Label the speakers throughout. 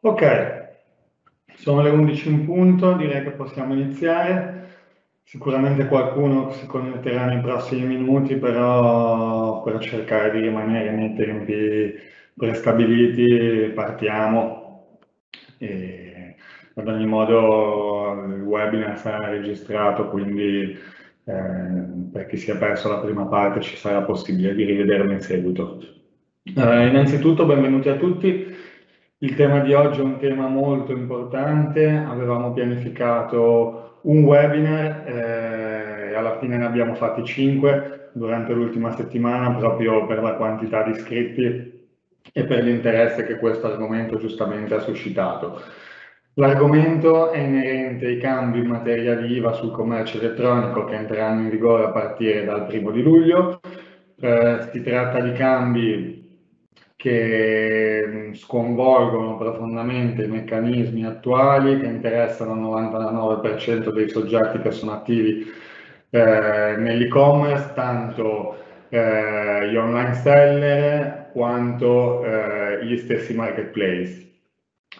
Speaker 1: Ok, sono le 11 in punto, direi che possiamo iniziare. Sicuramente qualcuno si connetterà nei prossimi minuti, però per cercare di rimanere nei tempi prestabiliti partiamo. E ad ogni modo il webinar sarà registrato, quindi eh, per chi si è perso la prima parte ci sarà possibile di rivederlo in seguito. Eh, innanzitutto benvenuti a tutti. Il tema di oggi è un tema molto importante, avevamo pianificato un webinar eh, e alla fine ne abbiamo fatti cinque durante l'ultima settimana proprio per la quantità di iscritti e per l'interesse che questo argomento giustamente ha suscitato. L'argomento è inerente ai cambi in materia di IVA sul commercio elettronico che entreranno in vigore a partire dal primo di luglio. Eh, si tratta di cambi che sconvolgono profondamente i meccanismi attuali che interessano il 99% dei soggetti che sono attivi eh, nell'e-commerce, tanto eh, gli online seller quanto eh, gli stessi marketplace.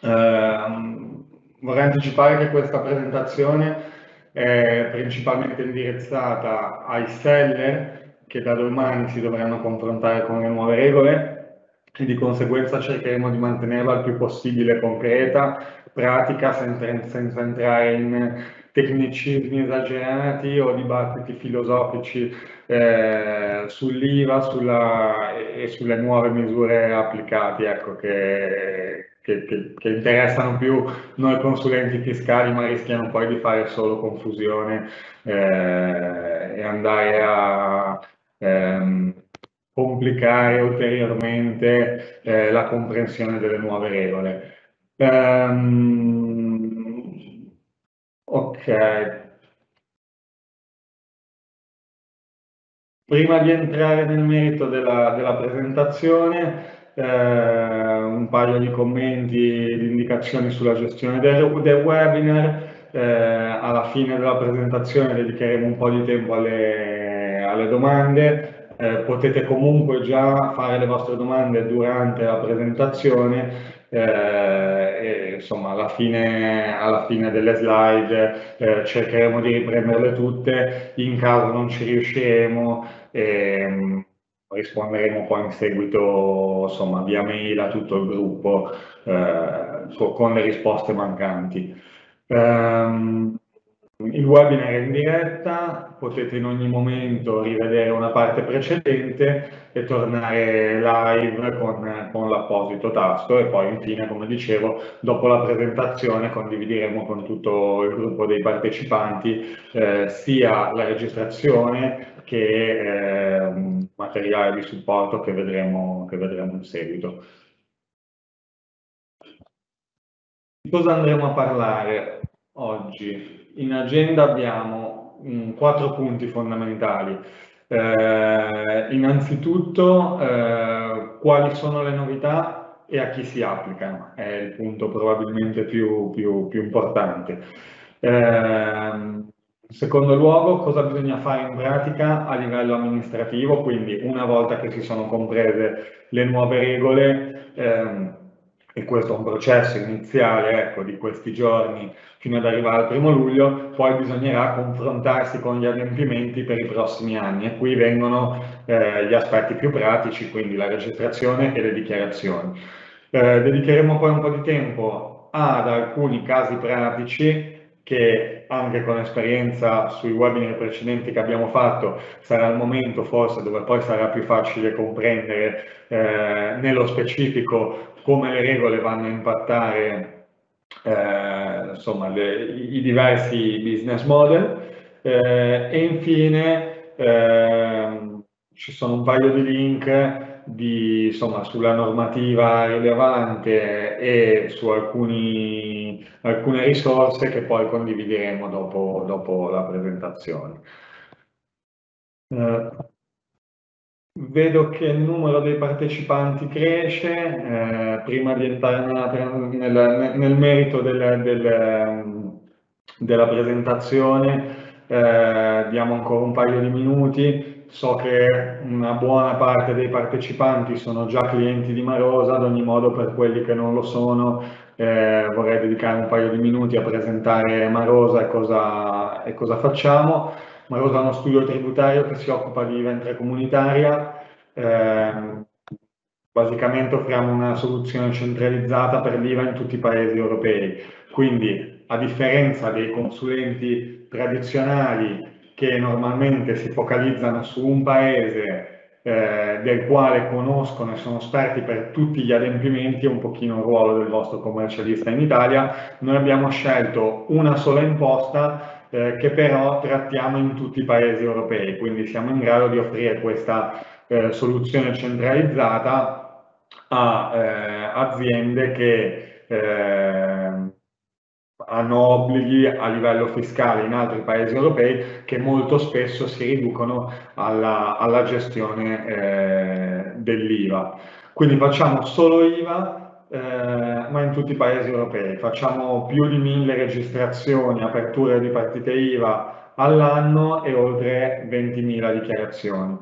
Speaker 1: Ehm, vorrei anticipare che questa presentazione è principalmente indirizzata ai seller che da domani si dovranno confrontare con le nuove regole e di conseguenza cercheremo di mantenerla il più possibile concreta, pratica, senza, senza entrare in tecnicismi esagerati o dibattiti filosofici eh, sull'IVA sulla, e sulle nuove misure applicate ecco, che, che, che, che, interessano più noi consulenti fiscali ma rischiano poi di fare solo confusione eh, e andare a ehm, complicare ulteriormente eh, la comprensione delle nuove regole. Um, ok. Prima di entrare nel merito della, della presentazione, eh, un paio di commenti, di indicazioni sulla gestione del, del webinar. Eh, alla fine della presentazione dedicheremo un po' di tempo alle, alle domande eh, potete comunque già fare le vostre domande durante la presentazione eh, e insomma alla fine, alla fine delle slide eh, cercheremo di riprenderle tutte in caso non ci riusciremo e, risponderemo poi in seguito insomma via mail a tutto il gruppo eh, con le risposte mancanti. Um, il webinar è in diretta, potete in ogni momento rivedere una parte precedente e tornare live con, con l'apposito tasto e poi infine, come dicevo, dopo la presentazione condivideremo con tutto il gruppo dei partecipanti eh, sia la registrazione che eh, materiale di supporto che vedremo, che vedremo in seguito. Di cosa andremo a parlare oggi? In agenda abbiamo mh, mm, quattro punti fondamentali. Eh, innanzitutto, eh, quali sono le novità e a chi si applicano, è il punto probabilmente più, più, più importante. Eh, secondo luogo, cosa bisogna fare in pratica a livello amministrativo, quindi una volta che si sono comprese le nuove regole, ehm, e questo è un processo iniziale ecco, di questi giorni fino ad arrivare al primo luglio, poi bisognerà confrontarsi con gli adempimenti per i prossimi anni e qui vengono eh, gli aspetti più pratici, quindi la registrazione e le dichiarazioni. Eh, dedicheremo poi un po' di tempo ad alcuni casi pratici che anche con esperienza sui webinar precedenti che abbiamo fatto sarà il momento forse dove poi sarà più facile comprendere eh, nello specifico come le regole vanno a impattare eh, insomma, le, i diversi business model eh, e infine ehm, ci sono un paio di link di, insomma, sulla normativa rilevante e su alcuni, alcune risorse che poi condivideremo dopo, dopo la presentazione. Vedo che il numero dei partecipanti cresce, eh, prima di entrare nel, nel merito del, del, della presentazione eh, diamo ancora un paio di minuti so che una buona parte dei partecipanti sono già clienti di Marosa, ad ogni modo per quelli che non lo sono eh, vorrei dedicare un paio di minuti a presentare Marosa e cosa, e cosa facciamo. Marosa è uno studio tributario che si occupa di IVA intracomunitaria, eh, basicamente offriamo una soluzione centralizzata per l'IVA in tutti i paesi europei, quindi a differenza dei consulenti tradizionali che normalmente si focalizzano su un paese eh, del quale conoscono e sono esperti per tutti gli adempimenti, un pochino il ruolo del vostro commercialista in Italia, noi abbiamo scelto una sola imposta eh, che però trattiamo in tutti i paesi europei, quindi siamo in grado di offrire questa eh, soluzione centralizzata a eh, aziende che eh, hanno obblighi a livello fiscale in altri paesi europei che molto spesso si riducono alla, alla gestione eh, dell'IVA. Quindi facciamo solo IVA, eh, ma in tutti i paesi europei. Facciamo più di mille registrazioni, aperture di partite IVA all'anno e oltre 20.000 dichiarazioni.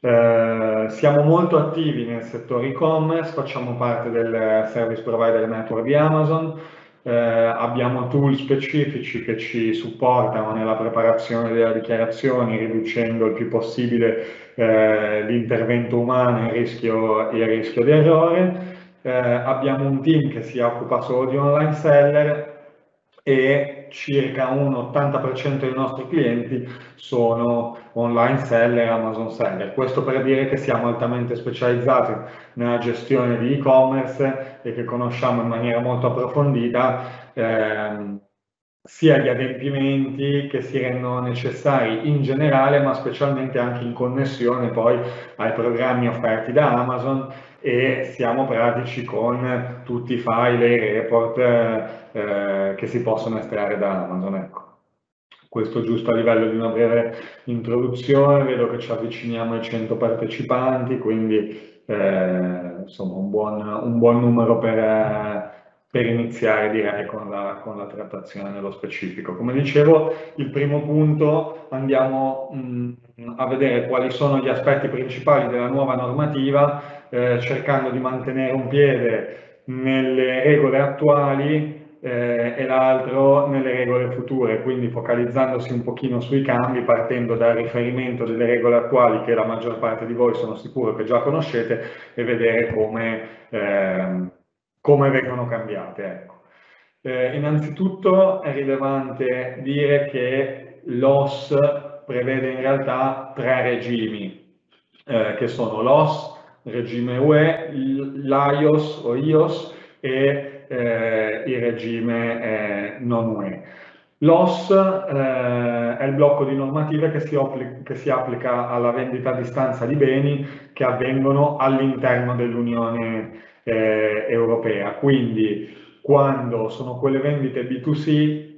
Speaker 1: Eh, siamo molto attivi nel settore e-commerce, facciamo parte del service provider network di Amazon, eh, abbiamo tool specifici che ci supportano nella preparazione delle dichiarazioni, riducendo il più possibile eh, l'intervento umano e il rischio, il rischio di errore. Eh, abbiamo un team che si occupa solo di online seller e circa un 80% dei nostri clienti sono online seller, Amazon seller. Questo per dire che siamo altamente specializzati nella gestione di e-commerce e che conosciamo in maniera molto approfondita ehm, sia gli adempimenti che si rendono necessari in generale, ma specialmente anche in connessione poi ai programmi offerti da Amazon e siamo pratici con tutti i file e i report eh, che si possono estrarre da Amazon. Ecco. Questo giusto a livello di una breve introduzione, vedo che ci avviciniamo ai 100 partecipanti, quindi eh, insomma un buon, un buon numero per, per iniziare direi con la, con la, trattazione nello specifico. Come dicevo, il primo punto andiamo mh, a vedere quali sono gli aspetti principali della nuova normativa, eh, cercando di mantenere un piede nelle regole attuali eh, e l'altro nelle regole future, quindi focalizzandosi un pochino sui cambi, partendo dal riferimento delle regole attuali che la maggior parte di voi sono sicuro che già conoscete e vedere come, eh, come vengono cambiate. Ecco. Eh, innanzitutto è rilevante dire che l'OS prevede in realtà tre regimi, eh, che sono l'OS, regime UE, l'IOS o IOS e eh, il regime eh, non UE. L'OS eh, è il blocco di normative che si, che si, applica alla vendita a distanza di beni che avvengono all'interno dell'Unione eh, Europea. Quindi quando sono quelle vendite B2C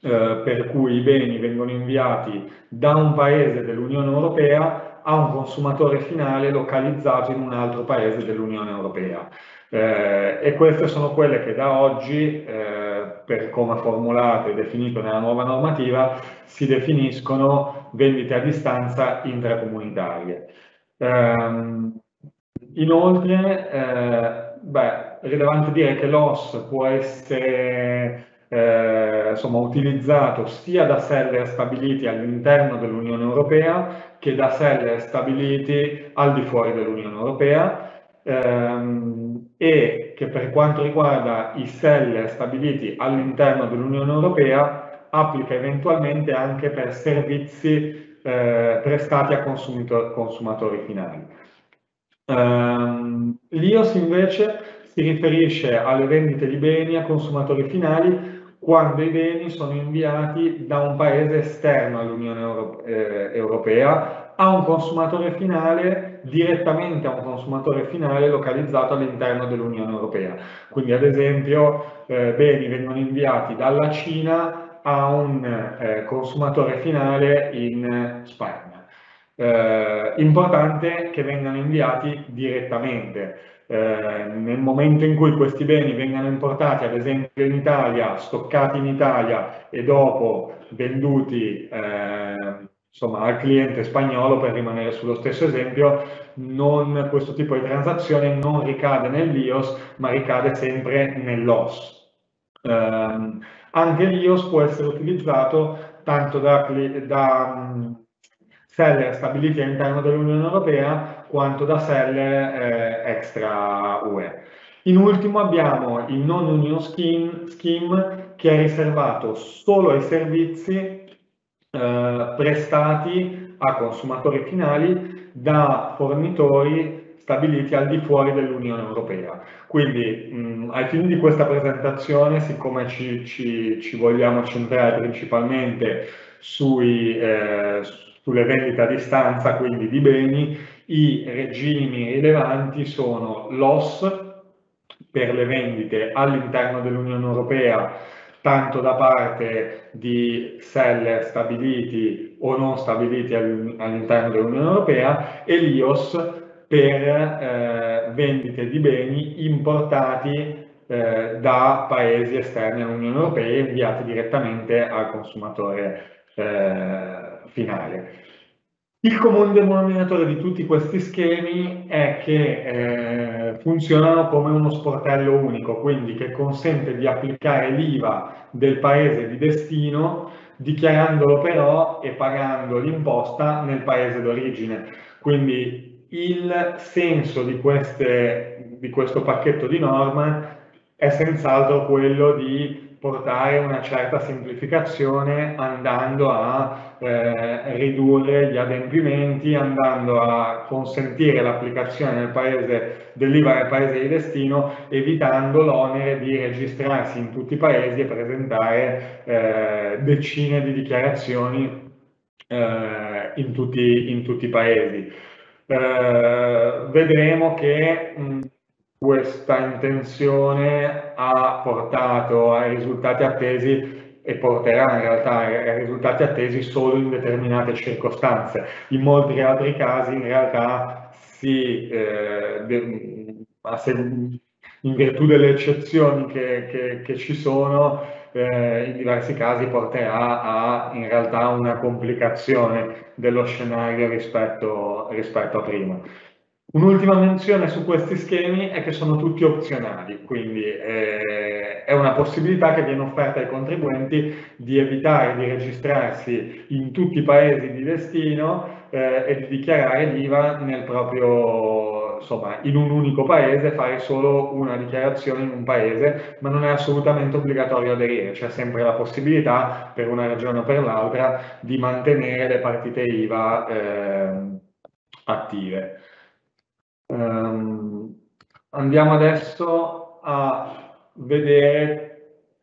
Speaker 1: eh, per cui i beni vengono inviati da un paese dell'Unione Europea a un consumatore finale localizzato in un altro paese dell'Unione Europea. Eh, e queste sono quelle che da oggi, eh, per come formulate e definito nella nuova normativa, si definiscono vendite a distanza intracomunitarie. Inoltre, eh, beh, è rilevante dire che l'OS può essere eh, insomma, utilizzato sia da seller stabiliti all'interno dell'Unione Europea che da seller stabiliti al di fuori dell'Unione Europea ehm, e che per quanto riguarda i seller stabiliti all'interno dell'Unione Europea applica eventualmente anche per servizi eh, prestati a consumatori finali. Um, L'IOS invece si riferisce alle vendite di beni a consumatori finali quando i beni sono inviati da un paese esterno all'Unione eh, Europea a un consumatore finale, direttamente a un consumatore finale localizzato all'interno dell'Unione Europea. Quindi ad esempio eh, beni vengono inviati dalla Cina a un eh, consumatore finale in Spagna. Eh, importante che vengano inviati direttamente eh, nel momento in cui questi beni vengano importati, ad esempio in Italia, stoccati in Italia e dopo venduti eh, insomma, al cliente spagnolo, per rimanere sullo stesso esempio, non, questo tipo di transazione non ricade nell'IOS, ma ricade sempre nell'OS. Um, anche l'IOS può essere utilizzato tanto da, da seller stabiliti all'interno dell'Unione Europea quanto da seller eh, extra UE. In ultimo abbiamo il non union scheme, scheme che è riservato solo ai servizi eh, prestati a consumatori finali da fornitori stabiliti al di fuori dell'Unione Europea. Quindi mh, ai fini di questa presentazione, siccome ci, ci, ci vogliamo centrare principalmente sui, eh, sulle vendite a distanza, quindi di beni, i regimi rilevanti sono l'OS per le vendite all'interno dell'Unione Europea tanto da parte di seller stabiliti o non stabiliti all'interno dell'Unione Europea e l'IOS per eh, vendite di beni importati eh, da paesi esterni all'Unione Europea e inviati direttamente al consumatore eh, finale. Il comune denominatore di tutti questi schemi è che eh, funzionano come uno sportello unico, quindi che consente di applicare l'IVA del paese di destino, dichiarandolo però e pagando l'imposta nel paese d'origine. Quindi il senso di, queste, di questo pacchetto di norme è senz'altro quello di portare una certa semplificazione andando a eh, ridurre gli adempimenti, andando a consentire l'applicazione nel paese dell'IVA nel paese di destino, evitando l'onere di registrarsi in tutti i paesi e presentare eh, decine di dichiarazioni eh, in, tutti, in, tutti, i paesi. Eh, vedremo che mh, questa intenzione ha portato ai risultati attesi e porterà in realtà ai risultati attesi solo in determinate circostanze. In molti altri casi in realtà si, eh, in virtù delle eccezioni che, che, che ci sono, eh, in diversi casi porterà a in realtà una complicazione dello scenario rispetto, rispetto a prima. Un'ultima menzione su questi schemi è che sono tutti opzionali, quindi eh, è una possibilità che viene offerta ai contribuenti di evitare di registrarsi in tutti i paesi di destino eh, e di dichiarare l'IVA nel proprio, insomma, in un unico paese, fare solo una dichiarazione in un paese, ma non è assolutamente obbligatorio aderire, c'è sempre la possibilità, per una ragione o per l'altra, di mantenere le partite IVA eh, attive. Um, andiamo adesso a vedere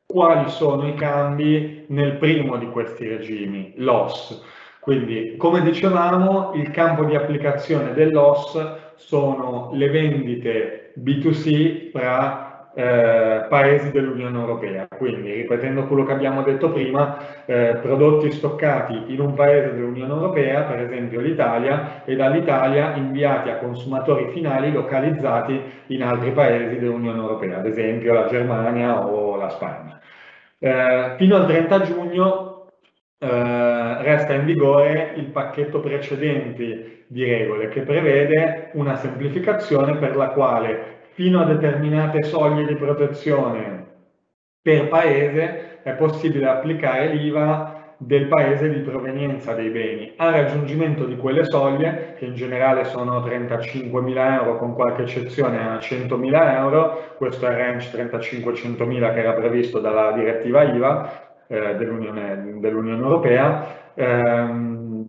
Speaker 1: quali sono i cambi nel primo di questi regimi, l'OS. Quindi, come dicevamo, il campo di applicazione dell'OS sono le vendite B2C fra eh, paesi dell'Unione Europea. Quindi, ripetendo quello che abbiamo detto prima, eh, prodotti stoccati in un paese dell'Unione Europea, per esempio l'Italia, e dall'Italia inviati a consumatori finali localizzati in altri paesi dell'Unione Europea, ad esempio la Germania o la Spagna. Eh, fino al 30 giugno eh, resta in vigore il pacchetto precedente di regole che prevede una semplificazione per la quale fino a determinate soglie di protezione per paese è possibile applicare l'IVA del paese di provenienza dei beni. Al raggiungimento di quelle soglie, che in generale sono 35.000 euro con qualche eccezione a 100.000 euro, questo è il range 35-100.000 che era previsto dalla direttiva IVA eh, dell'Unione dell Europea, ehm,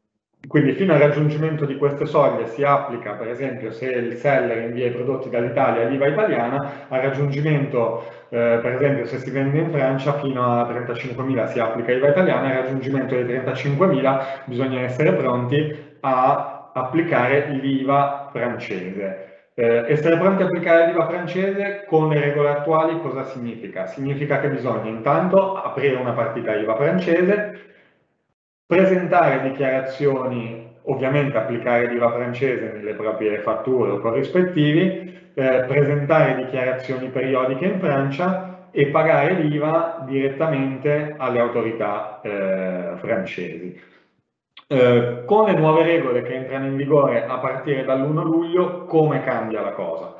Speaker 1: quindi fino al raggiungimento di queste soglie si applica, per esempio, se il seller invia i prodotti dall'Italia l'IVA italiana, al raggiungimento, eh, per esempio, se si vende in Francia fino a 35.000 si applica l'IVA italiana, al raggiungimento dei 35.000 bisogna essere pronti a applicare l'IVA francese. Eh, essere pronti a applicare l'IVA francese con le regole attuali cosa significa? Significa che bisogna intanto aprire una partita IVA francese, presentare dichiarazioni, ovviamente applicare l'IVA francese nelle proprie fatture o corrispettivi, eh, presentare dichiarazioni periodiche in Francia e pagare l'IVA direttamente alle autorità eh, francesi. Eh, con le nuove regole che entrano in vigore a partire dall'1 luglio, come cambia la cosa?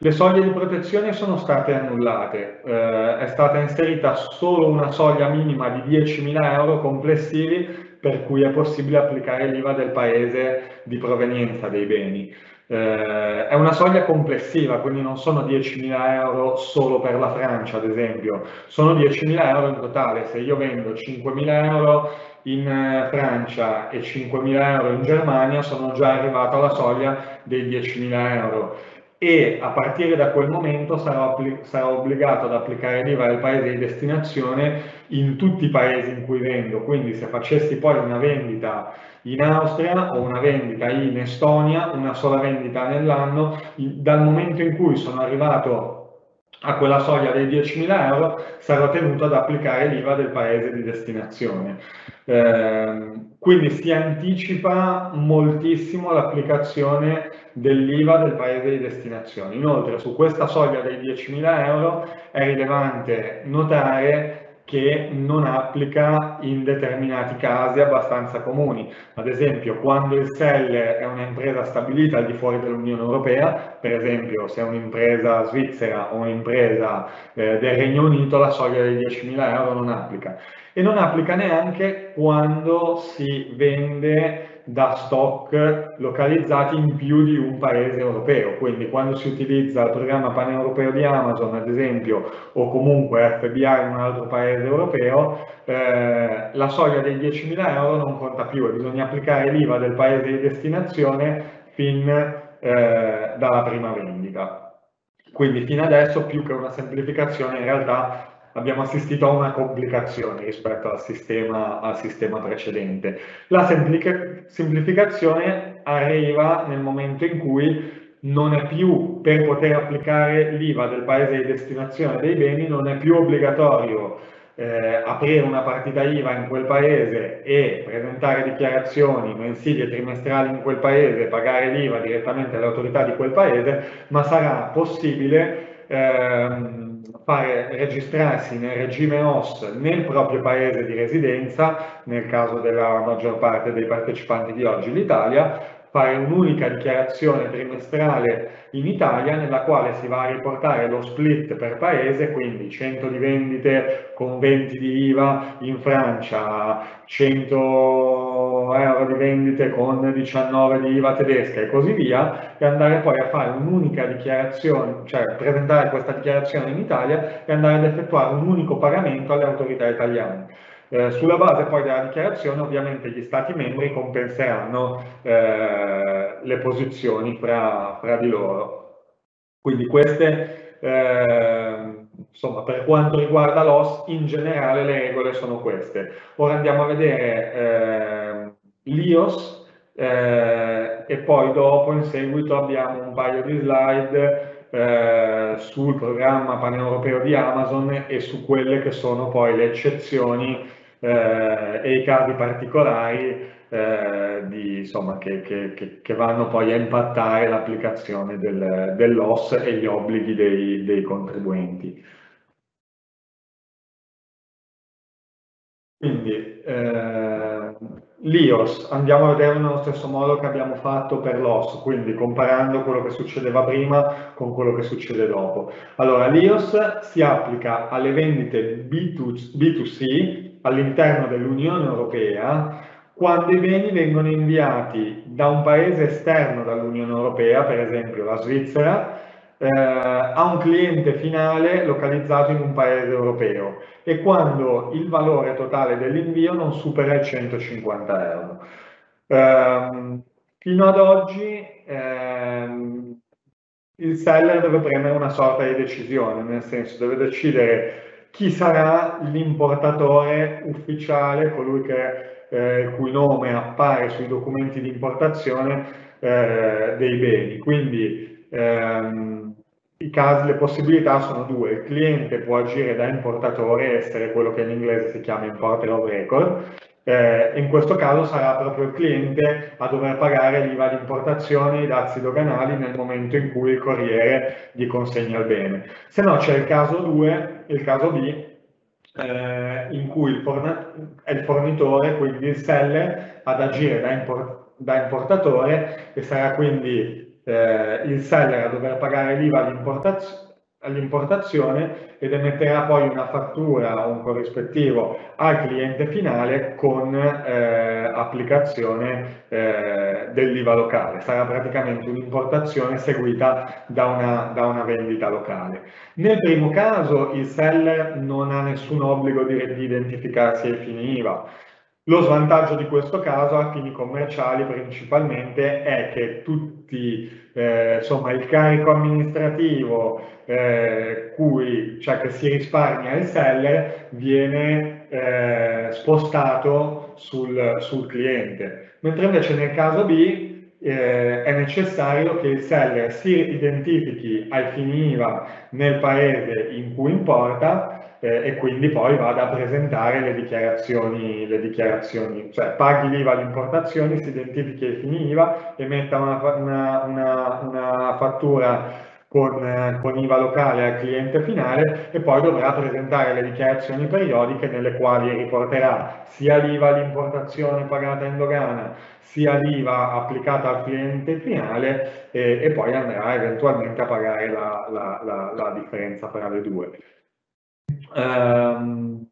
Speaker 1: Le soglie di protezione sono state annullate, eh, è stata inserita solo una soglia minima di 10.000 euro complessivi per cui è possibile applicare l'IVA del paese di provenienza dei beni. Eh, è una soglia complessiva, quindi non sono 10.000 euro solo per la Francia, ad esempio, sono 10.000 euro in totale. Se io vendo 5.000 euro in eh, Francia e 5.000 euro in Germania, sono già arrivato alla soglia dei 10.000 euro e a partire da quel momento sarò, sarò obbligato ad applicare l'IVA del paese di destinazione in tutti i paesi in cui vendo. Quindi se facessi poi una vendita in Austria o una vendita in Estonia, una sola vendita nell'anno, dal momento in cui sono arrivato a quella soglia dei 10.000 euro sarò tenuto ad applicare l'IVA del paese di destinazione. Eh, quindi si anticipa moltissimo l'applicazione dell'IVA del paese di destinazione. Inoltre su questa soglia dei 10.000 euro è rilevante notare che non applica in determinati casi abbastanza comuni. Ad esempio, quando il seller è un'impresa stabilita al di fuori dell'Unione Europea, per esempio se è un'impresa svizzera o un'impresa eh, del Regno Unito, la soglia dei 10.000 euro non applica. E non applica neanche quando si vende da stock localizzati in più di un paese europeo. Quindi quando si utilizza il programma paneuropeo di Amazon, ad esempio, o comunque FBI in un altro paese europeo, eh, la soglia dei 10.000 euro non conta più e bisogna applicare l'IVA del paese di destinazione fin eh, dalla prima vendita. Quindi fino adesso più che una semplificazione in realtà abbiamo assistito a una complicazione rispetto al sistema, al sistema precedente. La semplificazione arriva nel momento in cui non è più, per poter applicare l'IVA del paese di destinazione dei beni, non è più obbligatorio eh, aprire una partita IVA in quel paese e presentare dichiarazioni mensili e trimestrali in quel paese pagare l'IVA direttamente alle autorità di quel paese, ma sarà possibile ehm, fare registrarsi nel regime OS nel proprio paese di residenza, nel caso della maggior parte dei partecipanti di oggi l'Italia, fare un'unica dichiarazione trimestrale in Italia nella quale si va a riportare lo split per paese, quindi 100 di vendite con 20 di IVA in Francia, 100 euro di vendite con 19 di IVA tedesca e così via, e andare poi a fare un'unica dichiarazione, cioè presentare questa dichiarazione in Italia e andare ad effettuare un unico pagamento alle autorità italiane. Eh, sulla base poi della dichiarazione ovviamente gli Stati membri compenseranno eh, le posizioni fra, fra, di loro. Quindi queste, eh, insomma, per quanto riguarda l'OS, in generale le regole sono queste. Ora andiamo a vedere eh, l'IOS eh, e poi dopo in seguito abbiamo un paio di slide eh, sul programma paneuropeo di Amazon e su quelle che sono poi le eccezioni eh, e i casi particolari eh, di, insomma, che, che, che, vanno poi a impattare l'applicazione del, dell'OS e gli obblighi dei, dei contribuenti. Eh, l'IOS andiamo a vedere nello stesso modo che abbiamo fatto per l'OS, quindi comparando quello che succedeva prima con quello che succede dopo. Allora l'IOS si applica alle vendite B2, B2C all'interno dell'Unione Europea quando i beni vengono inviati da un paese esterno dall'Unione Europea, per esempio la Svizzera, eh, a un cliente finale localizzato in un paese europeo e quando il valore totale dell'invio non supera i 150 euro. Eh, fino ad oggi ehm, il seller deve prendere una sorta di decisione, nel senso deve decidere chi sarà l'importatore ufficiale, colui che, eh, il cui nome appare sui documenti di importazione eh, dei beni. Quindi ehm, i casi, le possibilità sono due. Il cliente può agire da importatore, essere quello che in inglese si chiama importer of record, eh, in questo caso sarà proprio il cliente a dover pagare l'IVA di importazione e i dazi doganali nel momento in cui il corriere gli consegna il bene. Se no c'è il caso 2, il caso B, eh, in cui il è il fornitore, quindi il seller, ad agire da, import da importatore e sarà quindi eh, il seller a dover pagare l'IVA all'importazione ed emetterà poi una fattura o un corrispettivo al cliente finale con eh, applicazione eh, dell'IVA locale. Sarà praticamente un'importazione seguita da una, da una, vendita locale. Nel primo caso il seller non ha nessun obbligo di, di identificarsi ai fini IVA, lo svantaggio di questo caso a fini commerciali principalmente è che tutti, eh, insomma, il carico amministrativo eh, cui, cioè che si risparmia il seller viene eh, spostato sul, sul, cliente, mentre invece nel caso B eh, è necessario che il seller si identifichi ai fini IVA nel paese in cui importa eh, e quindi poi vada a presentare le dichiarazioni, le dichiarazioni cioè paghi l'IVA alle importazioni, si identifichi ai fini IVA, emetta una, una, una, una fattura con, con, IVA locale al cliente finale e poi dovrà presentare le dichiarazioni periodiche nelle quali riporterà sia l'IVA all'importazione pagata in dogana, sia l'IVA applicata al cliente finale e, e, poi andrà eventualmente a pagare la, la, la, la differenza tra le due. Um,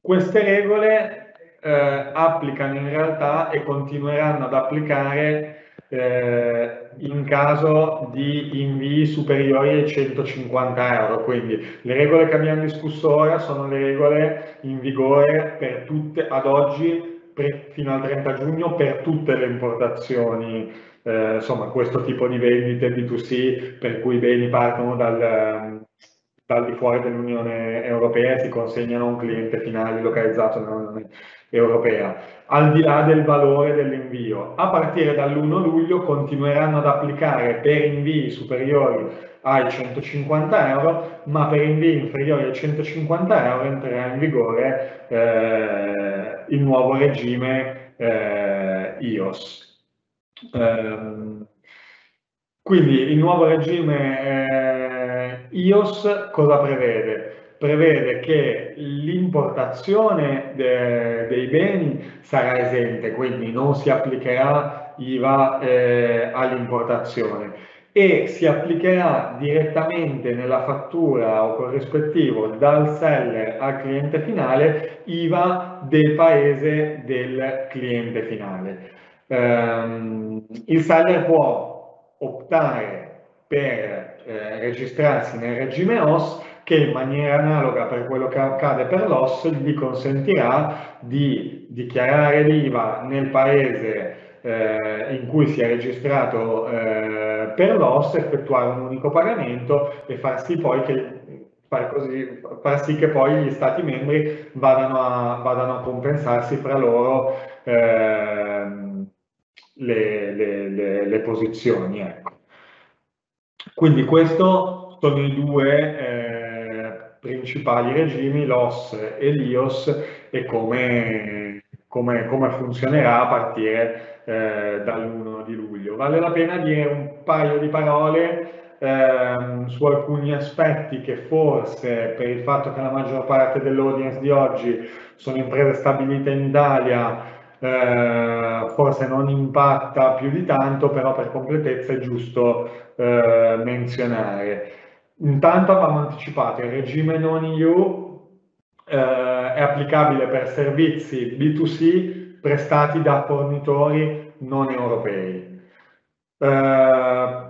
Speaker 1: queste regole eh, applicano in realtà e continueranno ad applicare eh, in caso di invii superiori ai 150 euro. Quindi le regole che abbiamo discusso ora sono le regole in vigore per tutte, ad oggi, per, fino al 30 giugno, per tutte le importazioni, eh, insomma questo tipo di vendite B2C per cui i beni partono dal, dal di fuori dell'Unione Europea si consegnano a un cliente finale localizzato nell'Unione Europea, al di là del valore dell'invio. A partire dall'1 luglio continueranno ad applicare per invii superiori ai 150 euro, ma per invii inferiori ai 150 euro entrerà in vigore eh, il nuovo regime eh, IOS. Eh, quindi il nuovo regime eh, IOS cosa prevede? Prevede che l'importazione de dei beni sarà esente, quindi non si applicherà IVA eh, all'importazione e si applicherà direttamente nella fattura o corrispettivo dal seller al cliente finale IVA del paese del cliente finale. Um, il seller può optare per eh, registrarsi nel regime OS che in maniera analoga per quello che accade per l'OS gli consentirà di dichiarare l'IVA nel paese eh, in cui si è registrato eh, per l'OS, effettuare un unico pagamento e far sì che far, così, far sì che poi gli stati membri vadano a, vadano a compensarsi fra loro eh, le, le, le, le posizioni. Ecco. Quindi questi sono i due eh, principali regimi, l'OS e l'IOS, e come, come, come funzionerà a partire eh, dall'1 di luglio. Vale la pena dire un paio di parole eh, su alcuni aspetti che forse per il fatto che la maggior parte dell'audience di oggi sono imprese stabilite in Italia eh, forse non impatta più di tanto, però per completezza è giusto eh, menzionare. Intanto avevamo anticipato, il regime non EU eh, è applicabile per servizi B2C prestati da fornitori non europei. Uh,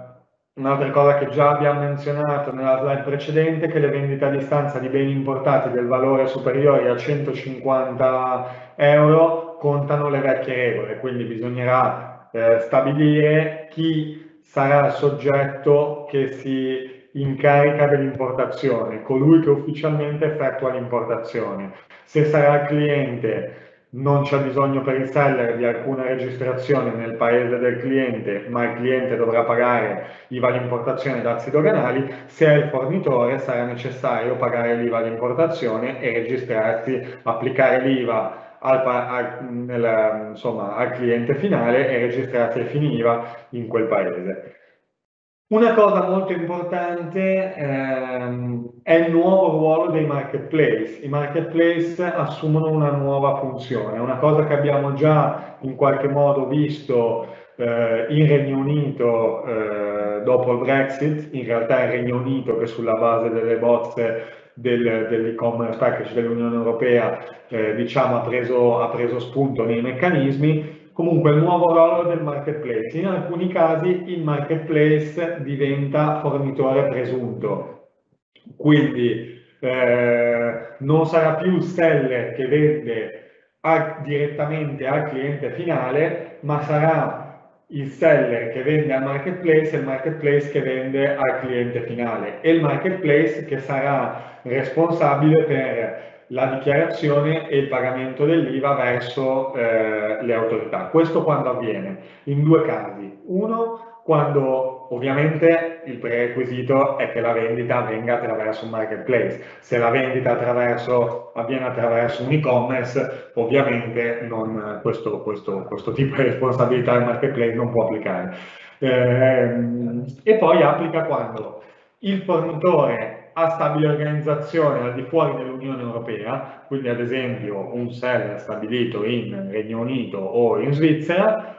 Speaker 1: Un'altra cosa che già abbiamo menzionato nella slide precedente è che le vendite a distanza di beni importati del valore superiore a 150 euro contano le vecchie regole, quindi bisognerà eh, stabilire chi sarà il soggetto che si incarica dell'importazione, colui che ufficialmente effettua l'importazione. Se sarà il cliente non c'è bisogno per il seller di alcuna registrazione nel paese del cliente, ma il cliente dovrà pagare IVA all'importazione e dazi doganali, se è il fornitore sarà necessario pagare l'IVA all'importazione e registrarsi, applicare l'IVA al, al, al cliente finale e registrarsi ai fini IVA in quel paese. Una cosa molto importante ehm, è il nuovo ruolo dei marketplace. I marketplace assumono una nuova funzione, una cosa che abbiamo già in qualche modo visto eh, in Regno Unito eh, dopo il Brexit, in realtà il Regno Unito che sulla base delle bozze del, dell'e-commerce package dell'Unione Europea eh, diciamo, ha, preso, ha preso spunto nei meccanismi, Comunque il nuovo ruolo del marketplace. In alcuni casi il marketplace diventa fornitore presunto, quindi eh, non sarà più il seller che vende a, direttamente al cliente finale, ma sarà il seller che vende al marketplace e il marketplace che vende al cliente finale e il marketplace che sarà responsabile per la dichiarazione e il pagamento dell'IVA verso eh, le autorità. Questo quando avviene? In due casi. Uno, quando ovviamente il prerequisito è che la vendita avvenga attraverso un marketplace. Se la vendita attraverso, avviene attraverso un e-commerce, ovviamente non, questo, questo, questo, tipo di responsabilità del marketplace non può applicare. Eh, e poi applica quando il fornitore ha stabile organizzazione al di fuori dell'Unione Europea, quindi ad esempio un seller stabilito in Regno Unito o in Svizzera,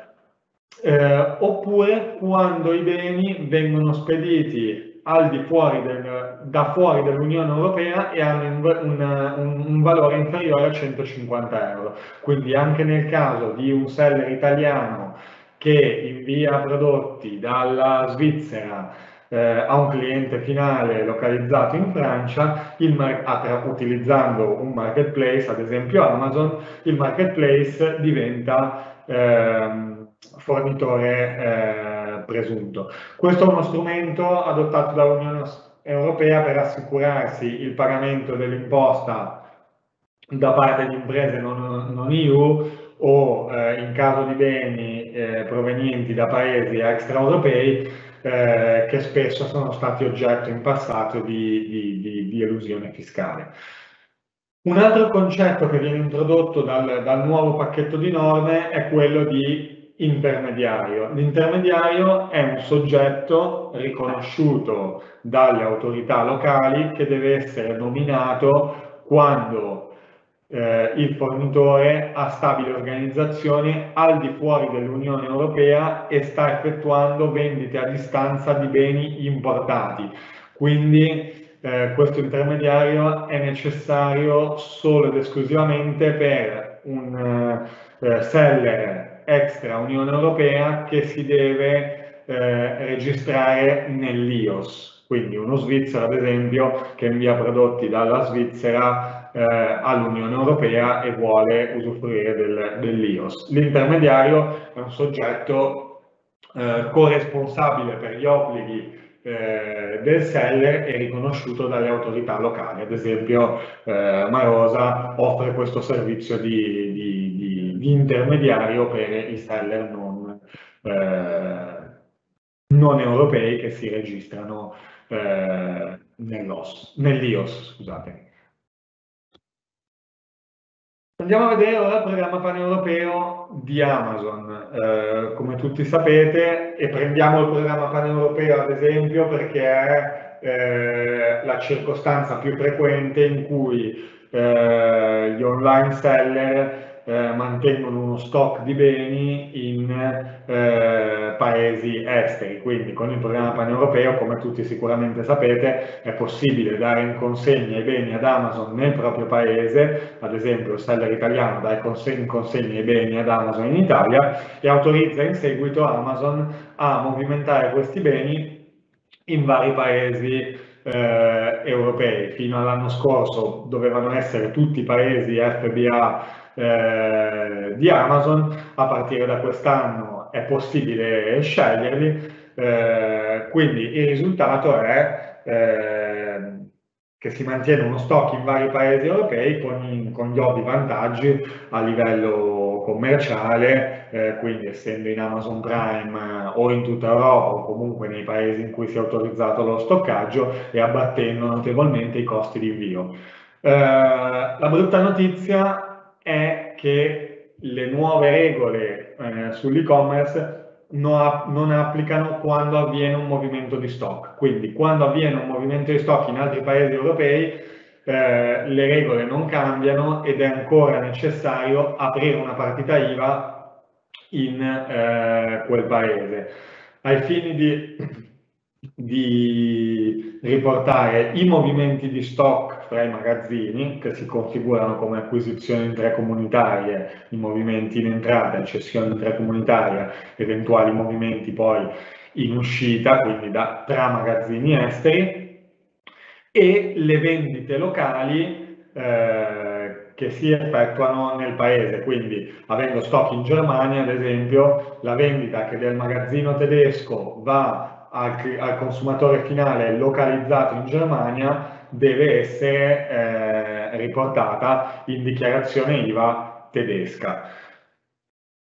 Speaker 1: eh, oppure quando i beni vengono spediti al di fuori del, da fuori dell'Unione Europea e hanno un, un, un, valore inferiore a 150 euro. Quindi anche nel caso di un seller italiano che invia prodotti dalla Svizzera eh, a un cliente finale localizzato in Francia, utilizzando un marketplace, ad esempio Amazon, il marketplace diventa ehm, fornitore eh, presunto. Questo è uno strumento adottato dall'Unione Europea per assicurarsi il pagamento dell'imposta da parte di imprese non, non EU o eh, in caso di beni eh, provenienti da paesi extraeuropei eh, che spesso sono stati oggetto in passato di, di, di, di, elusione fiscale. Un altro concetto che viene introdotto dal, dal nuovo pacchetto di norme è quello di intermediario. L'intermediario è un soggetto riconosciuto dalle autorità locali che deve essere nominato quando eh, il fornitore ha stabile organizzazione al di fuori dell'Unione Europea e sta effettuando vendite a distanza di beni importati. Quindi eh, questo intermediario è necessario solo ed esclusivamente per un eh, seller extra Unione Europea che si deve eh, registrare nell'IOS. Quindi uno svizzero, ad esempio, che invia prodotti dalla Svizzera eh, all'Unione Europea e vuole usufruire del, dell'IOS. L'intermediario è un soggetto eh, corresponsabile per gli obblighi eh, del seller e riconosciuto dalle autorità locali. Ad esempio eh, Marosa offre questo servizio di, di, di, di intermediario per i seller non, eh, non europei che si registrano eh, nell'IOS. Scusate. Andiamo a vedere ora il programma paneuropeo di Amazon. Eh, come tutti sapete, e prendiamo il programma paneuropeo ad esempio perché è eh, la circostanza più frequente in cui eh, gli online seller eh, mantengono uno stock di beni in eh, paesi esteri, quindi con il programma paneuropeo, come tutti sicuramente sapete, è possibile dare in consegna i beni ad Amazon nel proprio paese, ad esempio il seller italiano dà in consegna i beni ad Amazon in Italia e autorizza in seguito Amazon a movimentare questi beni in vari paesi eh, europei. Fino all'anno scorso dovevano essere tutti i paesi FBA eh, di Amazon, a partire da quest'anno è possibile sceglierli, eh, quindi il risultato è eh, che si mantiene uno stock in vari paesi europei con, con gli ovvi vantaggi a livello commerciale, eh, quindi essendo in Amazon Prime o in tutta Europa o comunque nei paesi in cui si è autorizzato lo stoccaggio e abbattendo notevolmente i costi di invio. Eh, la brutta notizia è che le nuove regole eh, sull'e-commerce non applicano quando avviene un movimento di stock. Quindi quando avviene un movimento di stock in altri paesi europei eh, le regole non cambiano ed è ancora necessario aprire una partita IVA in eh, quel paese. Ai fini di, di riportare i movimenti di stock fra i magazzini che si configurano come acquisizioni intracomunitarie, i movimenti in entrata, cessione intracomunitaria, eventuali movimenti poi in uscita, quindi da, tra magazzini esteri, e le vendite locali eh, che si effettuano nel paese, quindi avendo stock in Germania ad esempio, la vendita che del magazzino tedesco va al, al consumatore finale localizzato in Germania deve essere eh, riportata in dichiarazione IVA tedesca.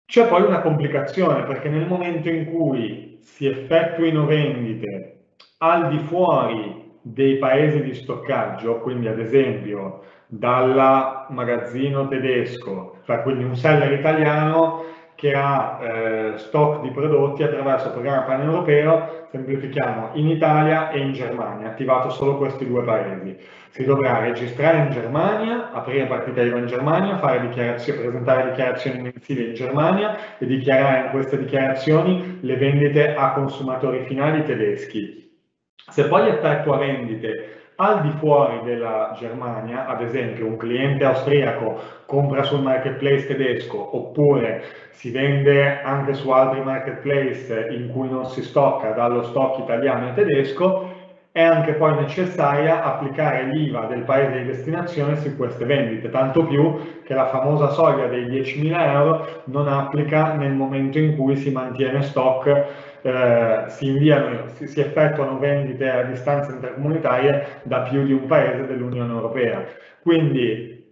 Speaker 1: C'è poi una complicazione perché nel momento in cui si effettuino vendite al di fuori dei paesi di stoccaggio, quindi ad esempio dal magazzino tedesco, cioè quindi un seller italiano che ha eh, stock di prodotti attraverso il programma pan-europeo, semplifichiamo, in Italia e in Germania, attivato solo questi due paesi. Si dovrà registrare in Germania, aprire partita IVA in Germania, presentare dichiarazioni mensili in Germania e dichiarare in queste dichiarazioni le vendite a consumatori finali tedeschi. Se poi effettua vendite al di fuori della Germania, ad esempio un cliente austriaco compra sul marketplace tedesco oppure si vende anche su altri marketplace in cui non si stocca dallo stock italiano e tedesco, è anche poi necessaria applicare l'IVA del paese di destinazione su queste vendite, tanto più che la famosa soglia dei 10.000 euro non applica nel momento in cui si mantiene stock eh, si inviano, si, si, effettuano vendite a distanze intercomunitarie da più di un paese dell'Unione Europea. Quindi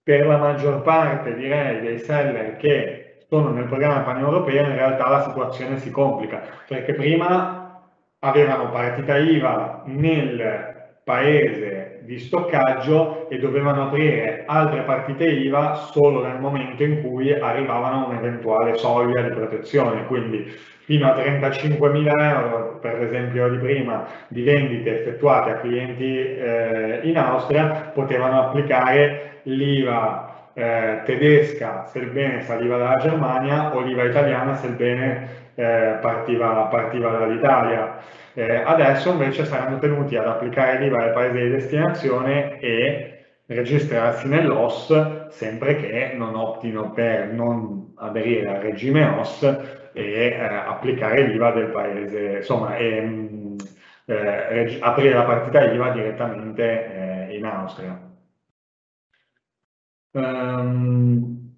Speaker 1: per la maggior parte direi dei seller che sono nel programma pan-europeo in realtà la situazione si complica perché prima avevano partita IVA nel paese di stoccaggio e dovevano aprire altre partite IVA solo nel momento in cui arrivavano a un'eventuale soglia di protezione, quindi fino a 35.000 euro, per l'esempio di prima, di vendite effettuate a clienti eh, in Austria, potevano applicare l'IVA eh, tedesca se il bene saliva dalla Germania o l'IVA italiana se il bene eh, partiva, partiva dall'Italia. Eh, adesso invece saranno tenuti ad applicare l'IVA del paese di destinazione e registrarsi nell'OS sempre che non optino per non aderire al regime OS e eh, applicare l'IVA del paese, insomma, e, mm, eh, aprire la partita IVA direttamente eh, in Austria. Um,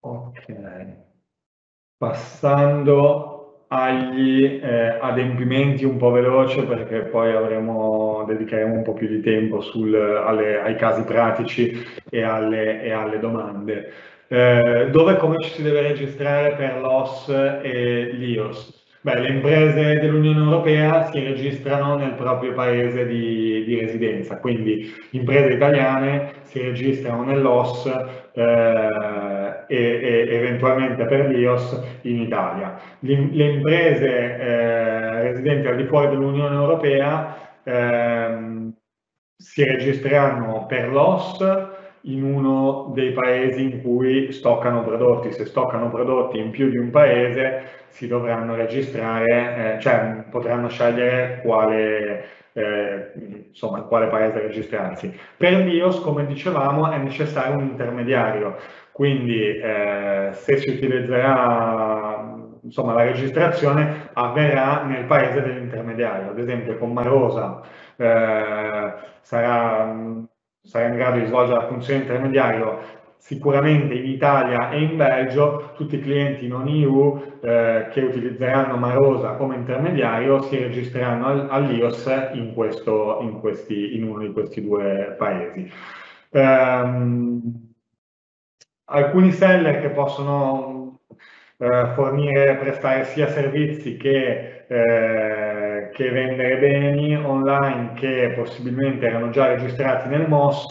Speaker 1: ok, passando agli eh, adempimenti un po' veloce perché poi avremo, dedicheremo un po' più di tempo sul, alle, ai casi pratici e alle, e alle domande eh, dove come ci si deve registrare per l'OS e l'IOS? Beh, le imprese dell'Unione Europea si registrano nel proprio paese di, di, residenza, quindi imprese italiane si registrano nell'OS eh, e, e, eventualmente per l'IOS in Italia. Le, le imprese eh, residenti al di fuori dell'Unione Europea ehm, si registreranno per l'OS in uno dei paesi in cui stoccano prodotti. Se stoccano prodotti in più di un paese si dovranno registrare, eh, cioè potranno scegliere quale, eh, insomma, in quale paese registrarsi. Per l'IOS, come dicevamo, è necessario un intermediario, quindi eh, se si utilizzerà insomma, la registrazione avverrà nel paese dell'intermediario, ad esempio con Marosa eh, sarà sarà in grado di svolgere la funzione intermediario sicuramente in Italia e in Belgio tutti i clienti non EU eh, che utilizzeranno Marosa come intermediario si registreranno all'IOS in, in, in, uno di questi due paesi. Um, alcuni seller che possono eh, fornire, prestare sia servizi che eh, che vendere beni online che possibilmente erano già registrati nel MOS,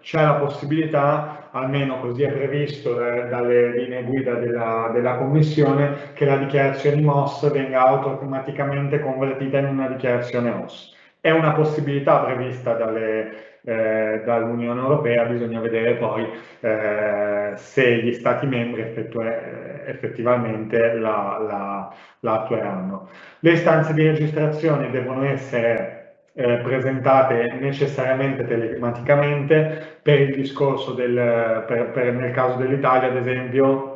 Speaker 1: c'è la possibilità almeno così è previsto dalle linee guida della, della Commissione, che la dichiarazione MOS venga automaticamente convertita in una dichiarazione OS. È una possibilità prevista dalle, eh, dall'Unione Europea, bisogna vedere poi eh, se gli Stati membri effettivamente la, la, la, attueranno. Le istanze di registrazione devono essere eh, presentate necessariamente telematicamente per il discorso del, per, per, nel caso dell'Italia ad esempio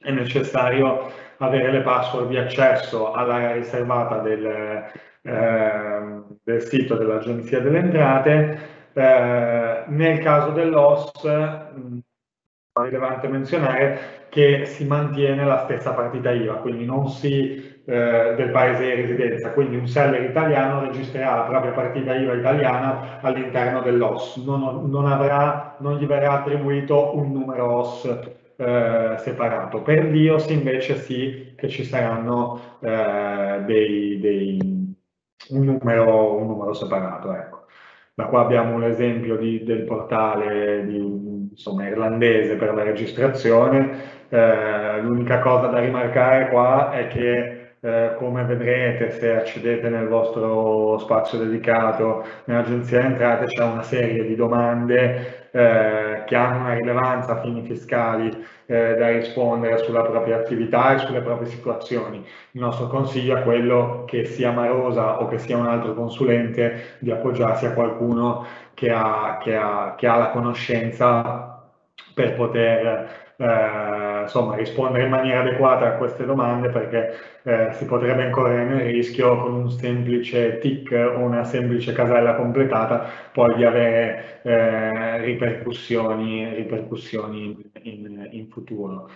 Speaker 1: è necessario avere le password di accesso all'area riservata del, eh, del sito dell'Agenzia delle Entrate. Eh, nel caso dell'OS mm, è rilevante menzionare che si mantiene la stessa partita IVA, quindi non si eh, del paese di residenza, quindi un seller italiano registrerà la propria partita IVA italiana all'interno dell'OS, non, non, avrà, non gli verrà attribuito un numero OS eh, separato. Per l'IOS invece sì che ci saranno eh, dei, dei un numero, un numero separato. Ecco. Da qua abbiamo un esempio di, del portale di, insomma, irlandese per la registrazione. Eh, l'unica cosa da rimarcare qua è che eh, come vedrete se accedete nel vostro spazio dedicato nell'agenzia entrate c'è una serie di domande eh, che hanno una rilevanza a fini fiscali eh, da rispondere sulla propria attività e sulle proprie situazioni. Il nostro consiglio è quello che sia Marosa o che sia un altro consulente di appoggiarsi a qualcuno che ha, che ha, che ha la conoscenza per poter eh, insomma, rispondere in maniera adeguata a queste domande perché eh, si potrebbe incorrere nel rischio con un semplice tick o una semplice casella completata poi di avere eh, ripercussioni, ripercussioni in, in, futuro.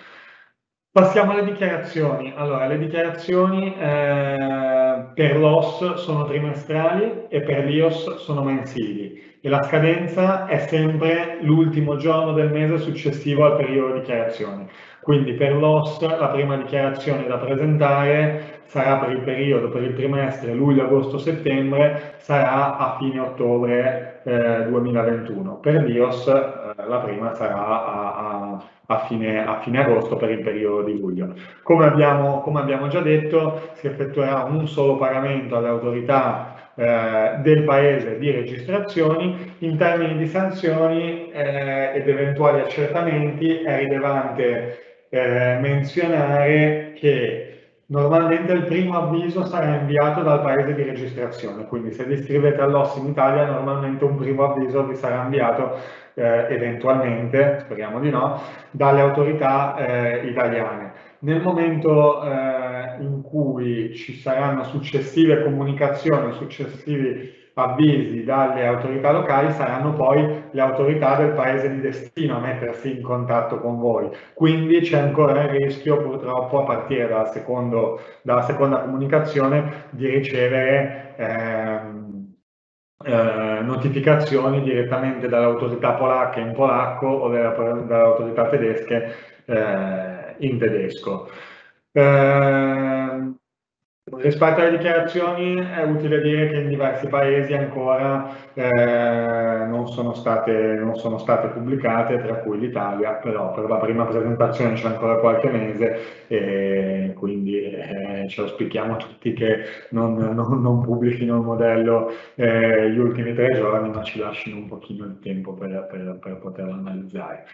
Speaker 1: Passiamo alle dichiarazioni. Allora, le dichiarazioni eh, per l'OS sono trimestrali e per l'IOS sono mensili e la scadenza è sempre l'ultimo giorno del mese successivo al periodo di dichiarazione. Quindi per l'OS la prima dichiarazione da presentare sarà per il periodo, per il trimestre luglio, agosto, settembre, sarà a fine ottobre eh, 2021. Per l'IOS eh, la prima sarà a, a, a, fine, a, fine, agosto per il periodo di luglio. Come abbiamo, come abbiamo già detto, si effettuerà un solo pagamento alle autorità eh, del paese di registrazioni, in termini di sanzioni eh, ed eventuali accertamenti è rilevante eh, menzionare che normalmente il primo avviso sarà inviato dal paese di registrazione, quindi se vi iscrivete all'OS in Italia normalmente un primo avviso vi sarà inviato eh, eventualmente, speriamo di no, dalle autorità eh, italiane. Nel momento eh, in cui ci saranno successive comunicazioni, successivi avvisi dalle autorità locali, saranno poi le autorità del paese di destino a mettersi in contatto con voi. Quindi c'è ancora il rischio purtroppo a partire dal secondo, dalla seconda comunicazione di ricevere ehm, eh, notificazioni direttamente dalle autorità polacche in polacco o dalle autorità tedesche eh, in tedesco. Eh, rispetto alle dichiarazioni è utile dire che in diversi paesi ancora eh, non, sono state, non, sono state, pubblicate, tra cui l'Italia, però per la prima presentazione c'è ancora qualche mese e quindi eh, ce lo tutti che non, non, non pubblichino il modello eh, gli ultimi tre giorni, ma ci lasciano un pochino di tempo per, per, per poterlo analizzare.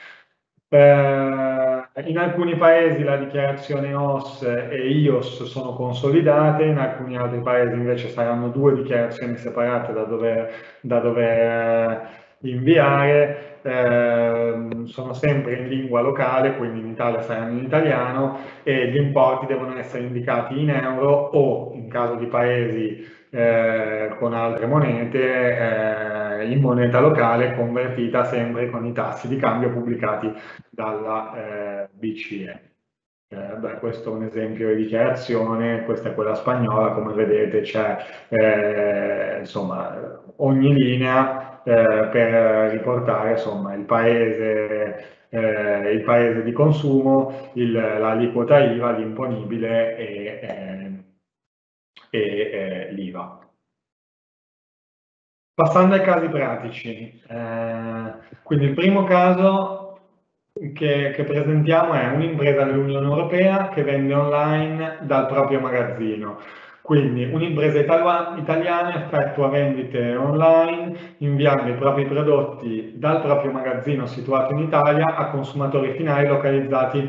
Speaker 1: Eh, in alcuni paesi la dichiarazione OS e IOS sono consolidate, in alcuni altri paesi invece saranno due dichiarazioni separate da dover, da dover eh, inviare, eh, sono sempre in lingua locale, quindi in Italia saranno in italiano e gli importi devono essere indicati in euro o in caso di paesi eh, con altre monete eh, in moneta locale convertita sempre con i tassi di cambio pubblicati dalla eh, BCE. Eh, beh, questo è un esempio di dichiarazione, questa è quella spagnola, come vedete c'è eh, insomma ogni linea eh, per riportare insomma il paese eh, il paese di consumo, l'aliquota IVA, l'imponibile e, e eh, l'IVA. Passando ai casi pratici, eh, quindi il primo caso che, che presentiamo è un'impresa dell'Unione Europea che vende online dal proprio magazzino. Quindi un'impresa italiana effettua vendite online inviando i propri prodotti dal proprio magazzino situato in Italia a consumatori finali localizzati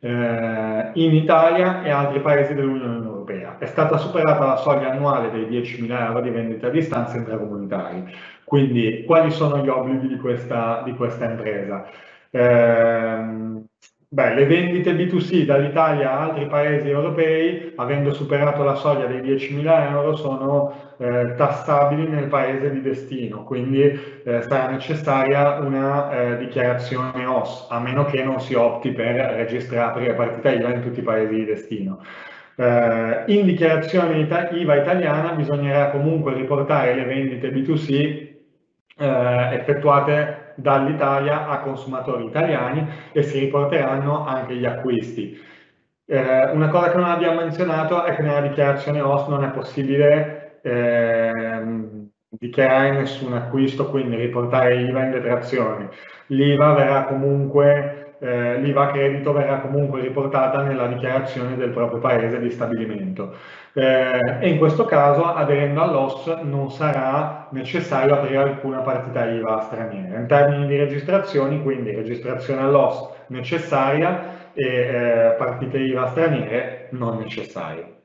Speaker 1: eh, in Italia e altri paesi dell'Unione Europea. È stata superata la soglia annuale dei 10.000 euro di vendita a distanza intracomunitari. Quindi quali sono gli obblighi di questa, di questa impresa? Eh, Beh, le vendite B2C dall'Italia a altri paesi europei, avendo superato la soglia dei 10.000 euro, sono eh, tassabili nel paese di destino, quindi eh, sarà necessaria una eh, dichiarazione OS, a meno che non si opti per registrare la partita IVA in tutti i paesi di destino. Eh, in dichiarazione IVA italiana bisognerà comunque riportare le vendite B2C eh, effettuate dall'Italia a consumatori italiani e si riporteranno anche gli acquisti. Eh, una cosa che non abbiamo menzionato è che nella dichiarazione OS non è possibile eh, dichiarare nessun acquisto, quindi riportare IVA in detrazione. L'IVA verrà comunque eh, l'IVA credito verrà comunque riportata nella dichiarazione del proprio paese di stabilimento. Eh, e in questo caso, aderendo all'OS, non sarà necessario aprire alcuna partita IVA straniera. In termini di registrazioni, quindi registrazione all'OS necessaria e eh, partite IVA straniere non necessarie.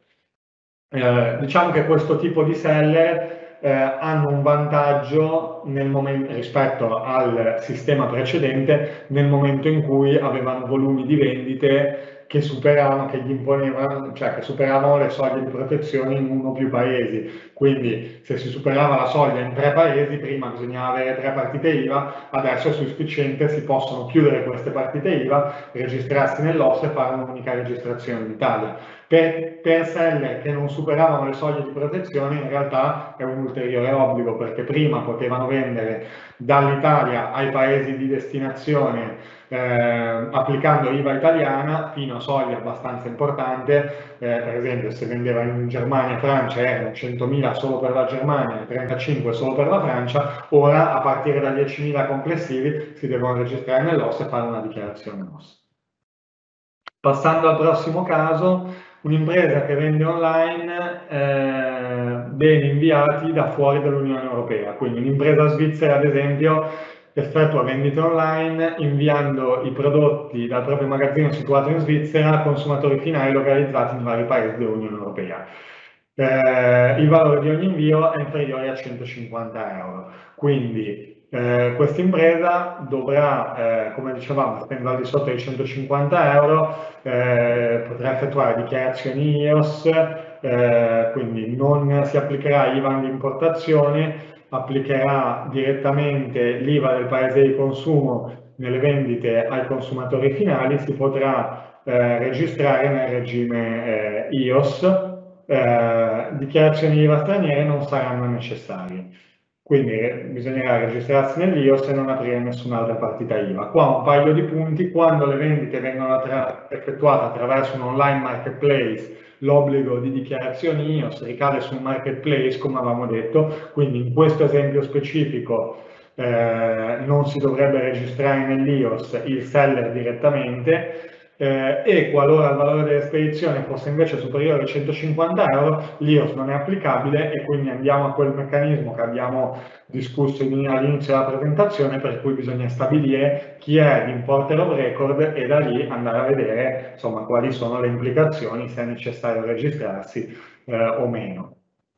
Speaker 1: Eh, diciamo che questo tipo di seller eh, hanno un vantaggio momento, rispetto al sistema precedente nel momento in cui avevano volumi di vendite che superavano, che gli imponevano, cioè che superavano le soglie di protezione in uno o più paesi. Quindi se si superava la soglia in tre paesi, prima bisognava avere tre partite IVA, adesso è sufficiente, si possono chiudere queste partite IVA, registrarsi nell'OS e fare un'unica registrazione in Italia. Per, per seller che non superavano le soglie di protezione in realtà è un ulteriore obbligo perché prima potevano vendere dall'Italia ai paesi di destinazione eh, applicando IVA italiana fino a soglia abbastanza importante, eh, per esempio se vendeva in Germania e Francia erano 100.000 solo per la Germania e 35 solo per la Francia, ora a partire da 10.000 complessivi si devono registrare nell'OS e fare una dichiarazione OS. Passando al prossimo caso, un'impresa che vende online eh, beni inviati da fuori dall'Unione Europea, quindi un'impresa svizzera ad esempio effettua vendite online inviando i prodotti dal proprio magazzino situato in Svizzera a consumatori finali localizzati in vari paesi dell'Unione Europea. Eh, il valore di ogni invio è inferiore a 150 euro, quindi eh, questa impresa dovrà, eh, come dicevamo, spendere al di sotto dei 150 euro, eh, potrà effettuare dichiarazioni IOS, eh, quindi non si applicherà IVA di importazione, applicherà direttamente l'IVA del paese di consumo nelle vendite ai consumatori finali, si potrà eh, registrare nel regime IOS, dichiarazioni IVA straniere non saranno necessarie. Quindi bisognerà registrarsi nell'IOS e non aprire nessun'altra partita IVA. Qua un paio di punti, quando le vendite vengono effettuate attraverso un online marketplace l'obbligo di dichiarazioni IOS ricade sul marketplace, come avevamo detto, quindi in questo esempio specifico eh, non si dovrebbe registrare nell'IOS il seller direttamente, eh, e qualora il valore della spedizione fosse invece superiore a 150 euro, l'IOS non è applicabile e quindi andiamo a quel meccanismo che abbiamo discusso all'inizio della presentazione per cui bisogna stabilire chi è l'importer of record e da lì andare a vedere insomma, quali sono le implicazioni, se è necessario registrarsi eh, o meno.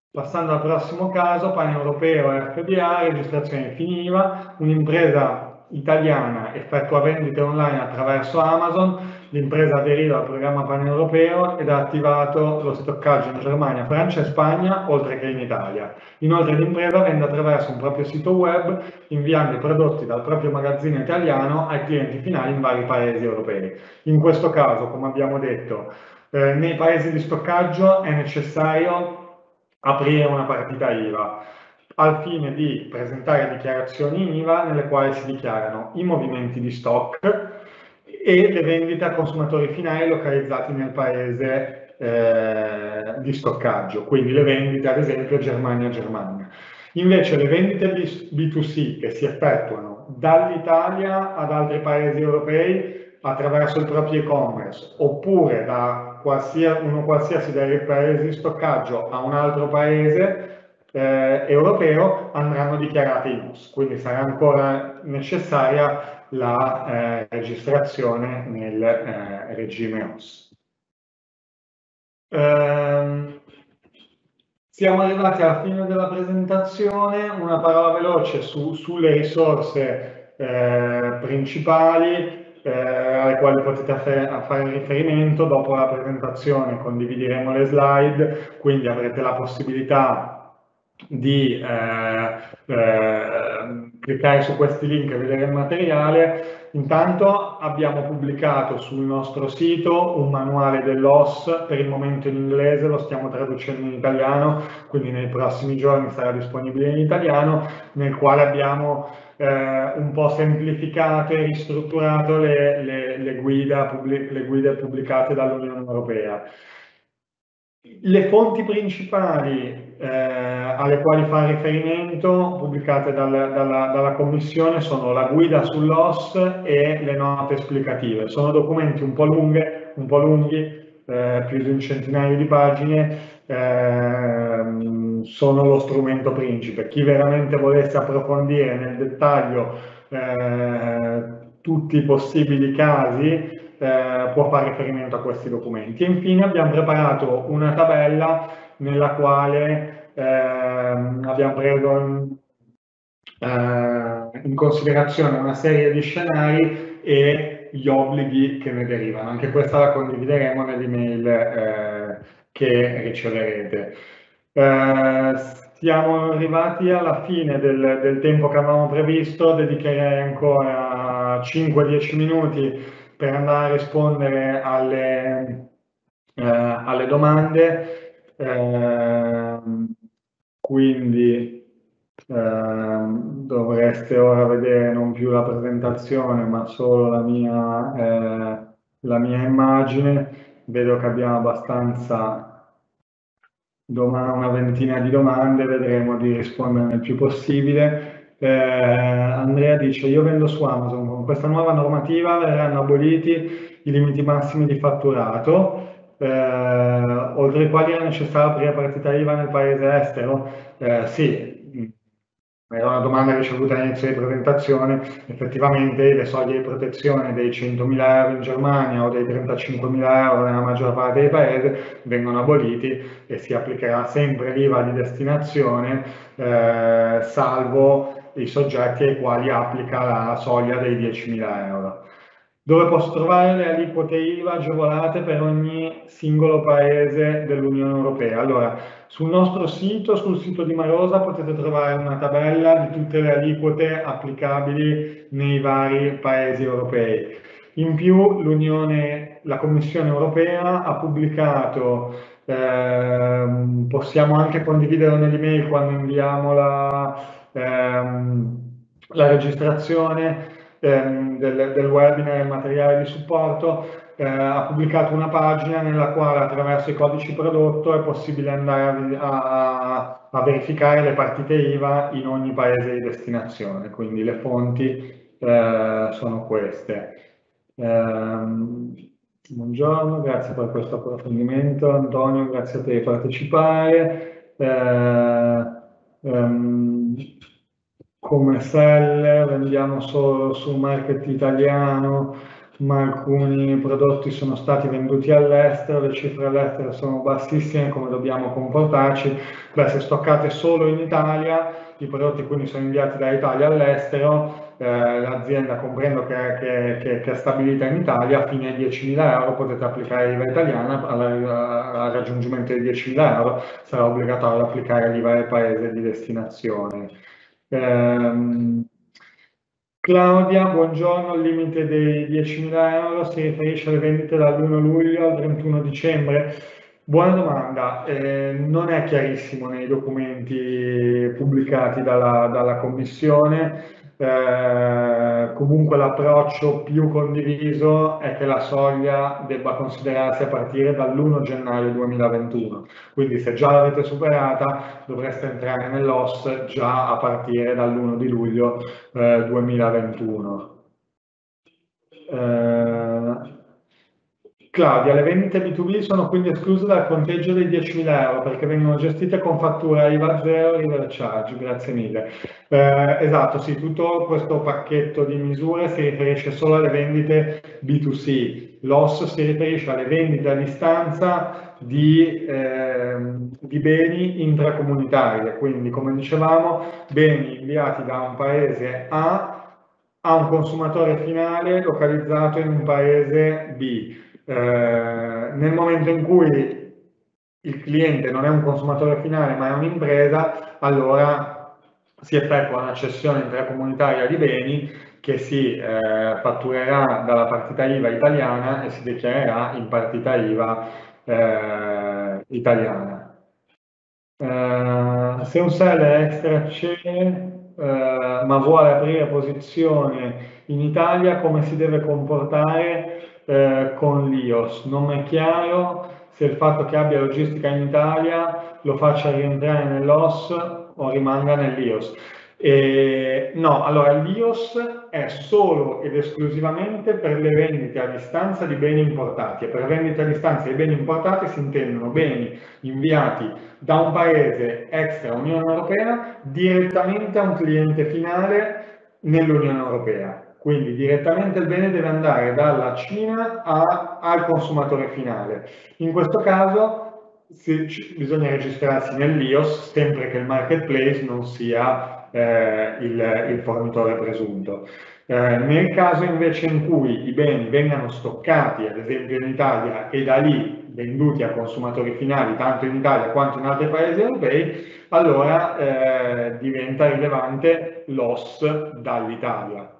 Speaker 1: Passando al prossimo caso, pane europeo FBA, registrazione finiva, un'impresa italiana effettua vendite online attraverso Amazon, L'impresa aderiva al programma paneuropeo ed ha attivato lo stoccaggio in Germania, Francia e Spagna, oltre che in Italia. Inoltre l'impresa vende attraverso un proprio sito web, inviando i prodotti dal proprio magazzino italiano ai clienti finali in vari paesi europei. In questo caso, come abbiamo detto, eh, nei paesi di stoccaggio è necessario aprire una partita IVA al fine di presentare dichiarazioni IVA nelle quali si dichiarano i movimenti di stock, e le vendite a consumatori finali localizzati nel paese eh, di stoccaggio, quindi le vendite ad esempio Germania-Germania. Invece le vendite B2C che si effettuano dall'Italia ad altri paesi europei attraverso il proprio e-commerce oppure da qualsiasi, uno qualsiasi dei paesi di stoccaggio a un altro paese eh, europeo andranno dichiarate in US, quindi sarà ancora necessaria la eh, registrazione nel eh, regime OS. Ehm, siamo arrivati alla fine della presentazione, una parola veloce su, sulle risorse eh, principali eh, alle quali potete fare riferimento. Dopo la presentazione condivideremo le slide, quindi avrete la possibilità di eh, eh, cliccare su questi link e vedere il materiale. Intanto abbiamo pubblicato sul nostro sito un manuale dell'OS, per il momento in inglese, lo stiamo traducendo in italiano, quindi nei prossimi giorni sarà disponibile in italiano, nel quale abbiamo eh, un po' semplificato e ristrutturato le, le, le, guida, le guide pubblicate dall'Unione Europea. Le fonti principali eh, alle quali fa riferimento, pubblicate dal, dalla, dalla, Commissione, sono la guida sull'OS e le note esplicative. Sono documenti un po' lunghe, un po' lunghi, eh, più di un centinaio di pagine, eh, sono lo strumento principe. Chi veramente volesse approfondire nel dettaglio eh, tutti i possibili casi eh, può fare riferimento a questi documenti. E infine abbiamo preparato una tabella nella quale eh, abbiamo preso in, eh, in considerazione una serie di scenari e gli obblighi che ne derivano. Anche questa la condivideremo nell'email eh, che riceverete. Eh, siamo arrivati alla fine del, del, tempo che avevamo previsto, dedicherei ancora 5-10 minuti per andare a rispondere alle, eh, alle domande. Eh, quindi eh, dovreste ora vedere non più la presentazione ma solo la mia, eh, la mia immagine. Vedo che abbiamo abbastanza una ventina di domande, vedremo di rispondere il più possibile. Eh, Andrea dice, io vendo su Amazon, con questa nuova normativa verranno aboliti i limiti massimi di fatturato, eh, oltre i quali è necessaria la prima partita IVA nel paese estero? Eh, sì, era una domanda ricevuta all'inizio di presentazione, effettivamente le soglie di protezione dei 100.000 euro in Germania o dei 35.000 euro nella maggior parte dei paesi vengono aboliti e si applicherà sempre l'IVA di destinazione, eh, salvo i soggetti ai quali applica la soglia dei 10.000 euro. Dove posso trovare le aliquote IVA agevolate per ogni singolo paese dell'Unione Europea? Allora, sul nostro sito, sul sito di Marosa, potete trovare una tabella di tutte le aliquote applicabili nei vari paesi europei. In più, la Commissione Europea ha pubblicato, ehm, possiamo anche condividere nell'email quando inviamo la, ehm, la registrazione ehm, del, del, webinar e materiale di supporto, eh, ha pubblicato una pagina nella quale attraverso i codici prodotto è possibile andare a, a, a verificare le partite IVA in ogni paese di destinazione, quindi le fonti eh, sono queste. Eh, buongiorno, grazie per questo approfondimento. Antonio, grazie a te di partecipare. Eh, um, come seller vendiamo solo sul market italiano, ma alcuni prodotti sono stati venduti all'estero, le cifre all'estero sono bassissime, come dobbiamo comportarci? Beh, se stoccate solo in Italia, i prodotti quindi sono inviati dall'Italia all'estero, eh, l'azienda comprendo che, che, che, che, è stabilita in Italia, fino ai 10.000 euro potete applicare l'IVA italiana, al raggiungimento dei 10.000 euro sarà obbligatorio applicare l'IVA del paese di destinazione. Eh, Claudia, buongiorno, il limite dei 10.000 euro si riferisce alle vendite dall'1 luglio al 31 dicembre? Buona domanda, eh, non è chiarissimo nei documenti pubblicati dalla, dalla Commissione, eh, comunque l'approccio più condiviso è che la soglia debba considerarsi a partire dall'1 gennaio 2021. Quindi se già l'avete superata dovreste entrare nell'OS già a partire dall'1 di luglio eh, 2021. Eh, Claudia, le vendite B2B sono quindi escluse dal conteggio dei 10.000 euro perché vengono gestite con fattura IVA 0 river charge, grazie mille. Eh, esatto, sì, tutto questo pacchetto di misure si riferisce solo alle vendite B2C, l'OS si riferisce alle vendite a distanza di, eh, di beni intracomunitari, quindi come dicevamo beni inviati da un paese A a un consumatore finale localizzato in un paese B nel momento in cui il cliente non è un consumatore finale ma è un'impresa, allora si effettua una cessione intracomunitaria di beni che si eh, fatturerà dalla partita IVA italiana e si dichiarerà in partita IVA eh, italiana. Eh, se un seller extra c'è eh, ma vuole aprire posizione in Italia, come si deve comportare eh, con l'IOS. Non è chiaro se il fatto che abbia logistica in Italia lo faccia rientrare nell'OS o rimanga nell'IOS. No, allora l'IOS è solo ed esclusivamente per le vendite a distanza di beni importati e per vendite a distanza di beni importati si intendono beni inviati da un paese extra Unione Europea direttamente a un cliente finale nell'Unione Europea. Quindi direttamente il bene deve andare dalla Cina a, al consumatore finale. In questo caso si, bisogna registrarsi nell'IOS sempre che il marketplace non sia eh, il, il, fornitore presunto. Eh, nel caso invece in cui i beni vengano stoccati, ad esempio in Italia, e da lì venduti a consumatori finali, tanto in Italia quanto in altri paesi europei, allora eh, diventa rilevante l'OS dall'Italia.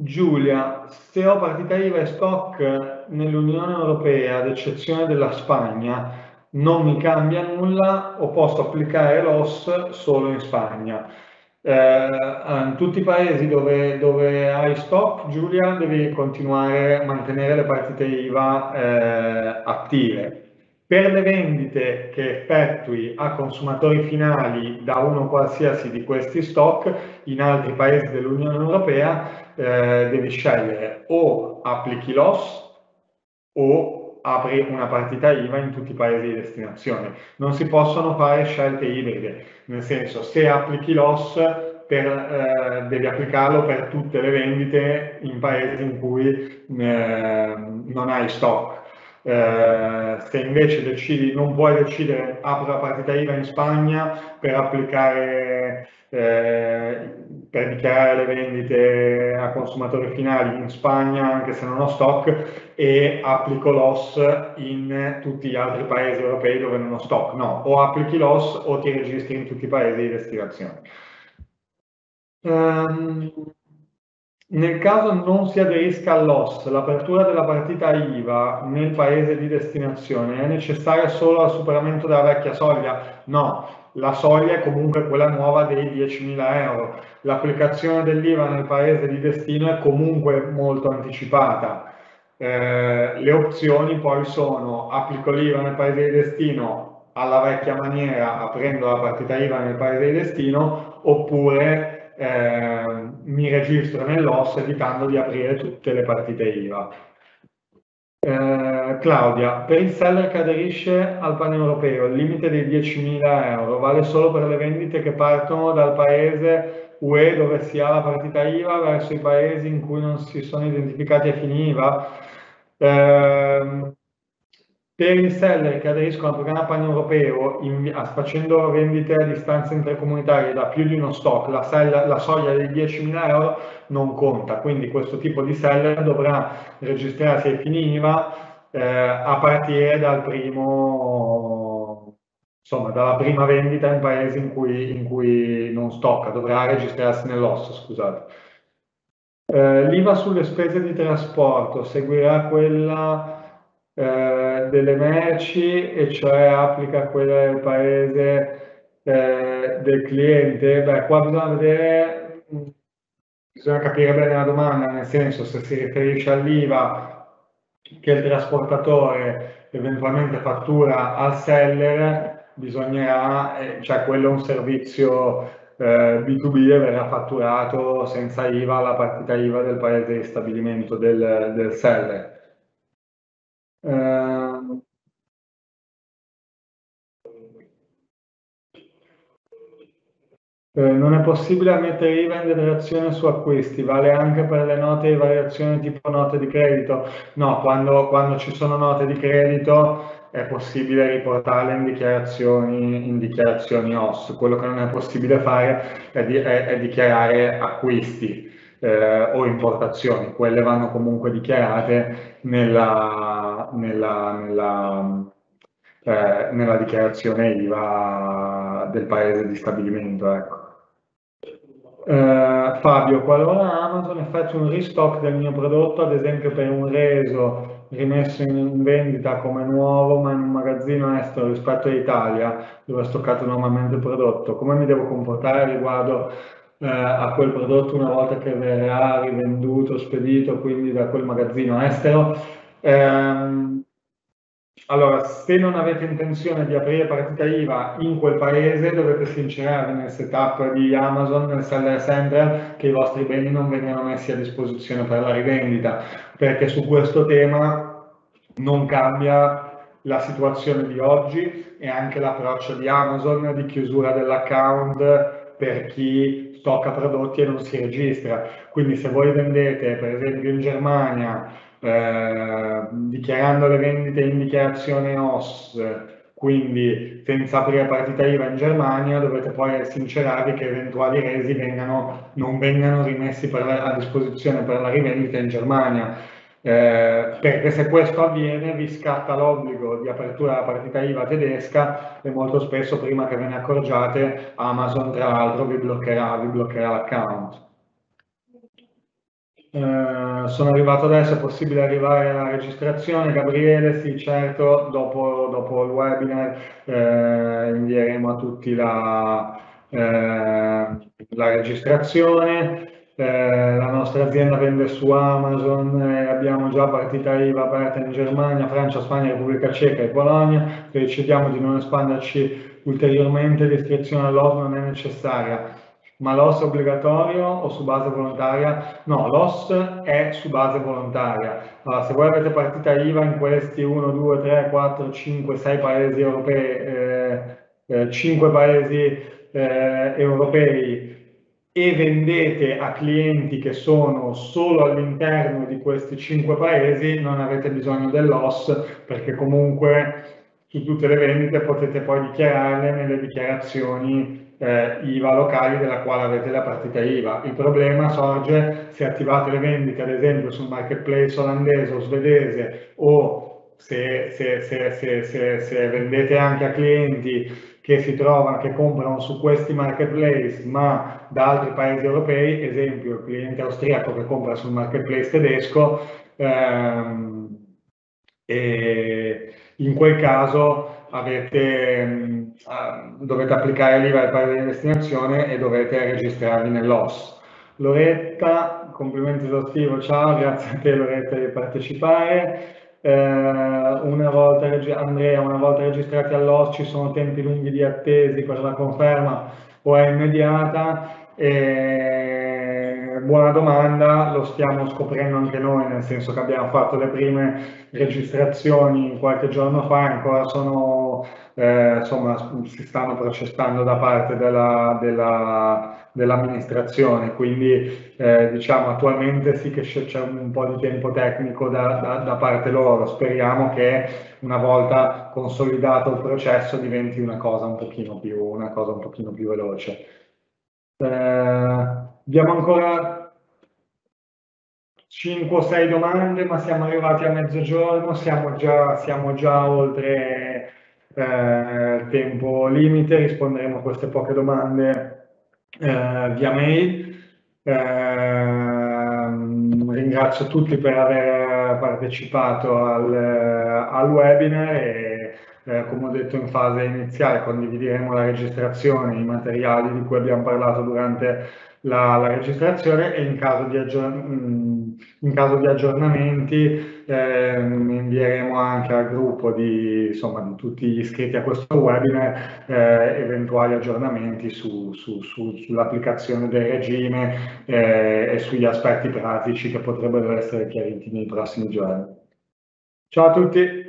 Speaker 1: Giulia, se ho partita IVA e stock nell'Unione Europea, ad eccezione della Spagna, non mi cambia nulla o posso applicare l'OS solo in Spagna? Eh, in tutti i paesi dove, dove, hai stock, Giulia, devi continuare a mantenere le partite IVA eh, attive. Per le vendite che effettui a consumatori finali da uno qualsiasi di questi stock in altri paesi dell'Unione Europea, eh, devi scegliere o applichi l'OS o apri una partita IVA in tutti i paesi di destinazione. Non si possono fare scelte ibride, nel senso se applichi l'OS eh, devi applicarlo per tutte le vendite in paesi in cui eh, non hai stock. Eh, se invece decidi, non puoi decidere apro la partita IVA in Spagna per applicare eh, per dichiarare le vendite a consumatori finali in Spagna anche se non ho stock e applico l'OS in tutti gli altri paesi europei dove non ho stock. No, o applichi l'OS o ti registri in tutti i paesi di destinazione. Um, nel caso non si aderisca all'OS, l'apertura della partita IVA nel paese di destinazione è necessaria solo al superamento della vecchia soglia? No, la soglia è comunque quella nuova dei 10.000 euro. L'applicazione dell'IVA nel paese di destino è comunque molto anticipata. Eh, le opzioni poi sono applico l'IVA nel paese di destino alla vecchia maniera aprendo la partita IVA nel paese di destino oppure eh, mi registro nell'OS evitando di aprire tutte le partite IVA. Eh, Claudia, per il seller che aderisce al paneuropeo il limite dei 10.000 euro vale solo per le vendite che partono dal paese UE dove si ha la partita IVA verso i paesi in cui non si sono identificati a fini IVA? Eh, per i seller che aderiscono al programma pan-europeo facendo vendite a distanza intercomunitaria da più di uno stock, la, sella, la soglia dei 10.000 euro non conta, quindi questo tipo di seller dovrà registrarsi ai fini IVA eh, a partire dal primo, insomma, dalla prima vendita in paesi in cui, in cui non stocca, dovrà registrarsi nell'osso, scusate. Eh, L'IVA sulle spese di trasporto seguirà quella eh, delle merci e cioè applica quella del paese eh, del cliente, beh, qua bisogna vedere, bisogna capire bene la domanda, nel senso se si riferisce all'IVA che il trasportatore eventualmente fattura al seller, bisognerà, eh, cioè quello è un servizio eh, B2B e verrà fatturato senza IVA alla partita IVA del paese di stabilimento del, del seller. Eh, Eh, non è possibile ammettere IVA in detrazione su acquisti, vale anche per le note di variazione tipo note di credito? No, quando, quando ci sono note di credito è possibile riportarle in dichiarazioni, in dichiarazioni OS. Quello che non è possibile fare è, di, è, è dichiarare acquisti eh, o importazioni. Quelle vanno comunque dichiarate nella, nella, nella, eh, nella dichiarazione IVA del paese di stabilimento. Ecco. Uh, Fabio, qualora Amazon effettui un restock del mio prodotto, ad esempio per un reso rimesso in vendita come nuovo ma in un magazzino estero rispetto all'Italia dove è stoccato normalmente il prodotto, come mi devo comportare riguardo uh, a quel prodotto una volta che verrà rivenduto, spedito quindi da quel magazzino estero? Um, allora, se non avete intenzione di aprire partita IVA in quel paese, dovete sincerarvi nel setup di Amazon, nel seller center, che i vostri beni non vengano messi a disposizione per la rivendita, perché su questo tema non cambia la situazione di oggi e anche l'approccio di Amazon di chiusura dell'account per chi stocca prodotti e non si registra. Quindi se voi vendete per esempio in Germania eh, dichiarando le vendite in dichiarazione OS, quindi senza aprire partita IVA in Germania, dovete poi sincerarvi che eventuali resi vengano, non vengano rimessi la, a disposizione per la rivendita in Germania. Eh, perché se questo avviene vi scatta l'obbligo di apertura della partita IVA tedesca e molto spesso prima che ve ne accorgiate Amazon tra l'altro vi bloccherà, vi bloccherà l'account. Eh, sono arrivato adesso, è possibile arrivare alla registrazione? Gabriele, sì, certo, dopo, dopo il webinar eh, invieremo a tutti la, eh, la registrazione. Eh, la nostra azienda vende su Amazon e abbiamo già partita IVA aperta in Germania, Francia, Spagna, Repubblica Ceca e Polonia. Decidiamo di non espanderci ulteriormente, l'iscrizione all'OS non è necessaria ma l'OS è obbligatorio o su base volontaria? No, l'OS è su base volontaria. Allora, se voi avete partita IVA in questi 1, 2, 3, 4, 5, 6 paesi europei, eh, eh, 5 paesi eh, europei e vendete a clienti che sono solo all'interno di questi 5 paesi, non avete bisogno dell'OS perché comunque su tutte le vendite potete poi dichiararle nelle dichiarazioni eh, IVA locali della quale avete la partita IVA. Il problema sorge se attivate le vendite ad esempio sul marketplace olandese o svedese o se, se, se, se vendete anche a clienti che si trovano, che comprano su questi marketplace ma da altri paesi europei, esempio il cliente austriaco che compra sul marketplace tedesco, ehm, e in quel caso avete, uh, dovete applicare l'IVA al paese di destinazione e dovete registrarvi nell'OS. Loretta, complimenti esaustivo, ciao, grazie a te Loretta di partecipare. Eh, una volta, Andrea, una volta registrati all'OS ci sono tempi lunghi di attesi per la conferma o è immediata? Eh, buona domanda, lo stiamo scoprendo anche noi, nel senso che abbiamo fatto le prime registrazioni qualche giorno fa, ancora sono, eh, insomma, si stanno processando da parte della, della, dell'amministrazione, quindi eh, diciamo attualmente sì che c'è un po' di tempo tecnico da, da, da, parte loro, speriamo che una volta consolidato il processo diventi una cosa un pochino più, una cosa un pochino più veloce. Eh, abbiamo ancora 5 o 6 domande, ma siamo arrivati a mezzogiorno, siamo già, siamo già oltre eh, tempo limite, risponderemo a queste poche domande eh, via mail. Eh, ringrazio tutti per aver partecipato al, al webinar e eh, come ho detto in fase iniziale, condivideremo la registrazione, i materiali di cui abbiamo parlato durante la, la registrazione e in caso di, aggiorn in caso di aggiornamenti eh, invieremo anche al gruppo di, insomma, di, tutti gli iscritti a questo webinar eh, eventuali aggiornamenti su, su, su, sull'applicazione del regime eh, e sugli aspetti pratici che potrebbero essere chiariti nei prossimi giorni. Ciao a tutti!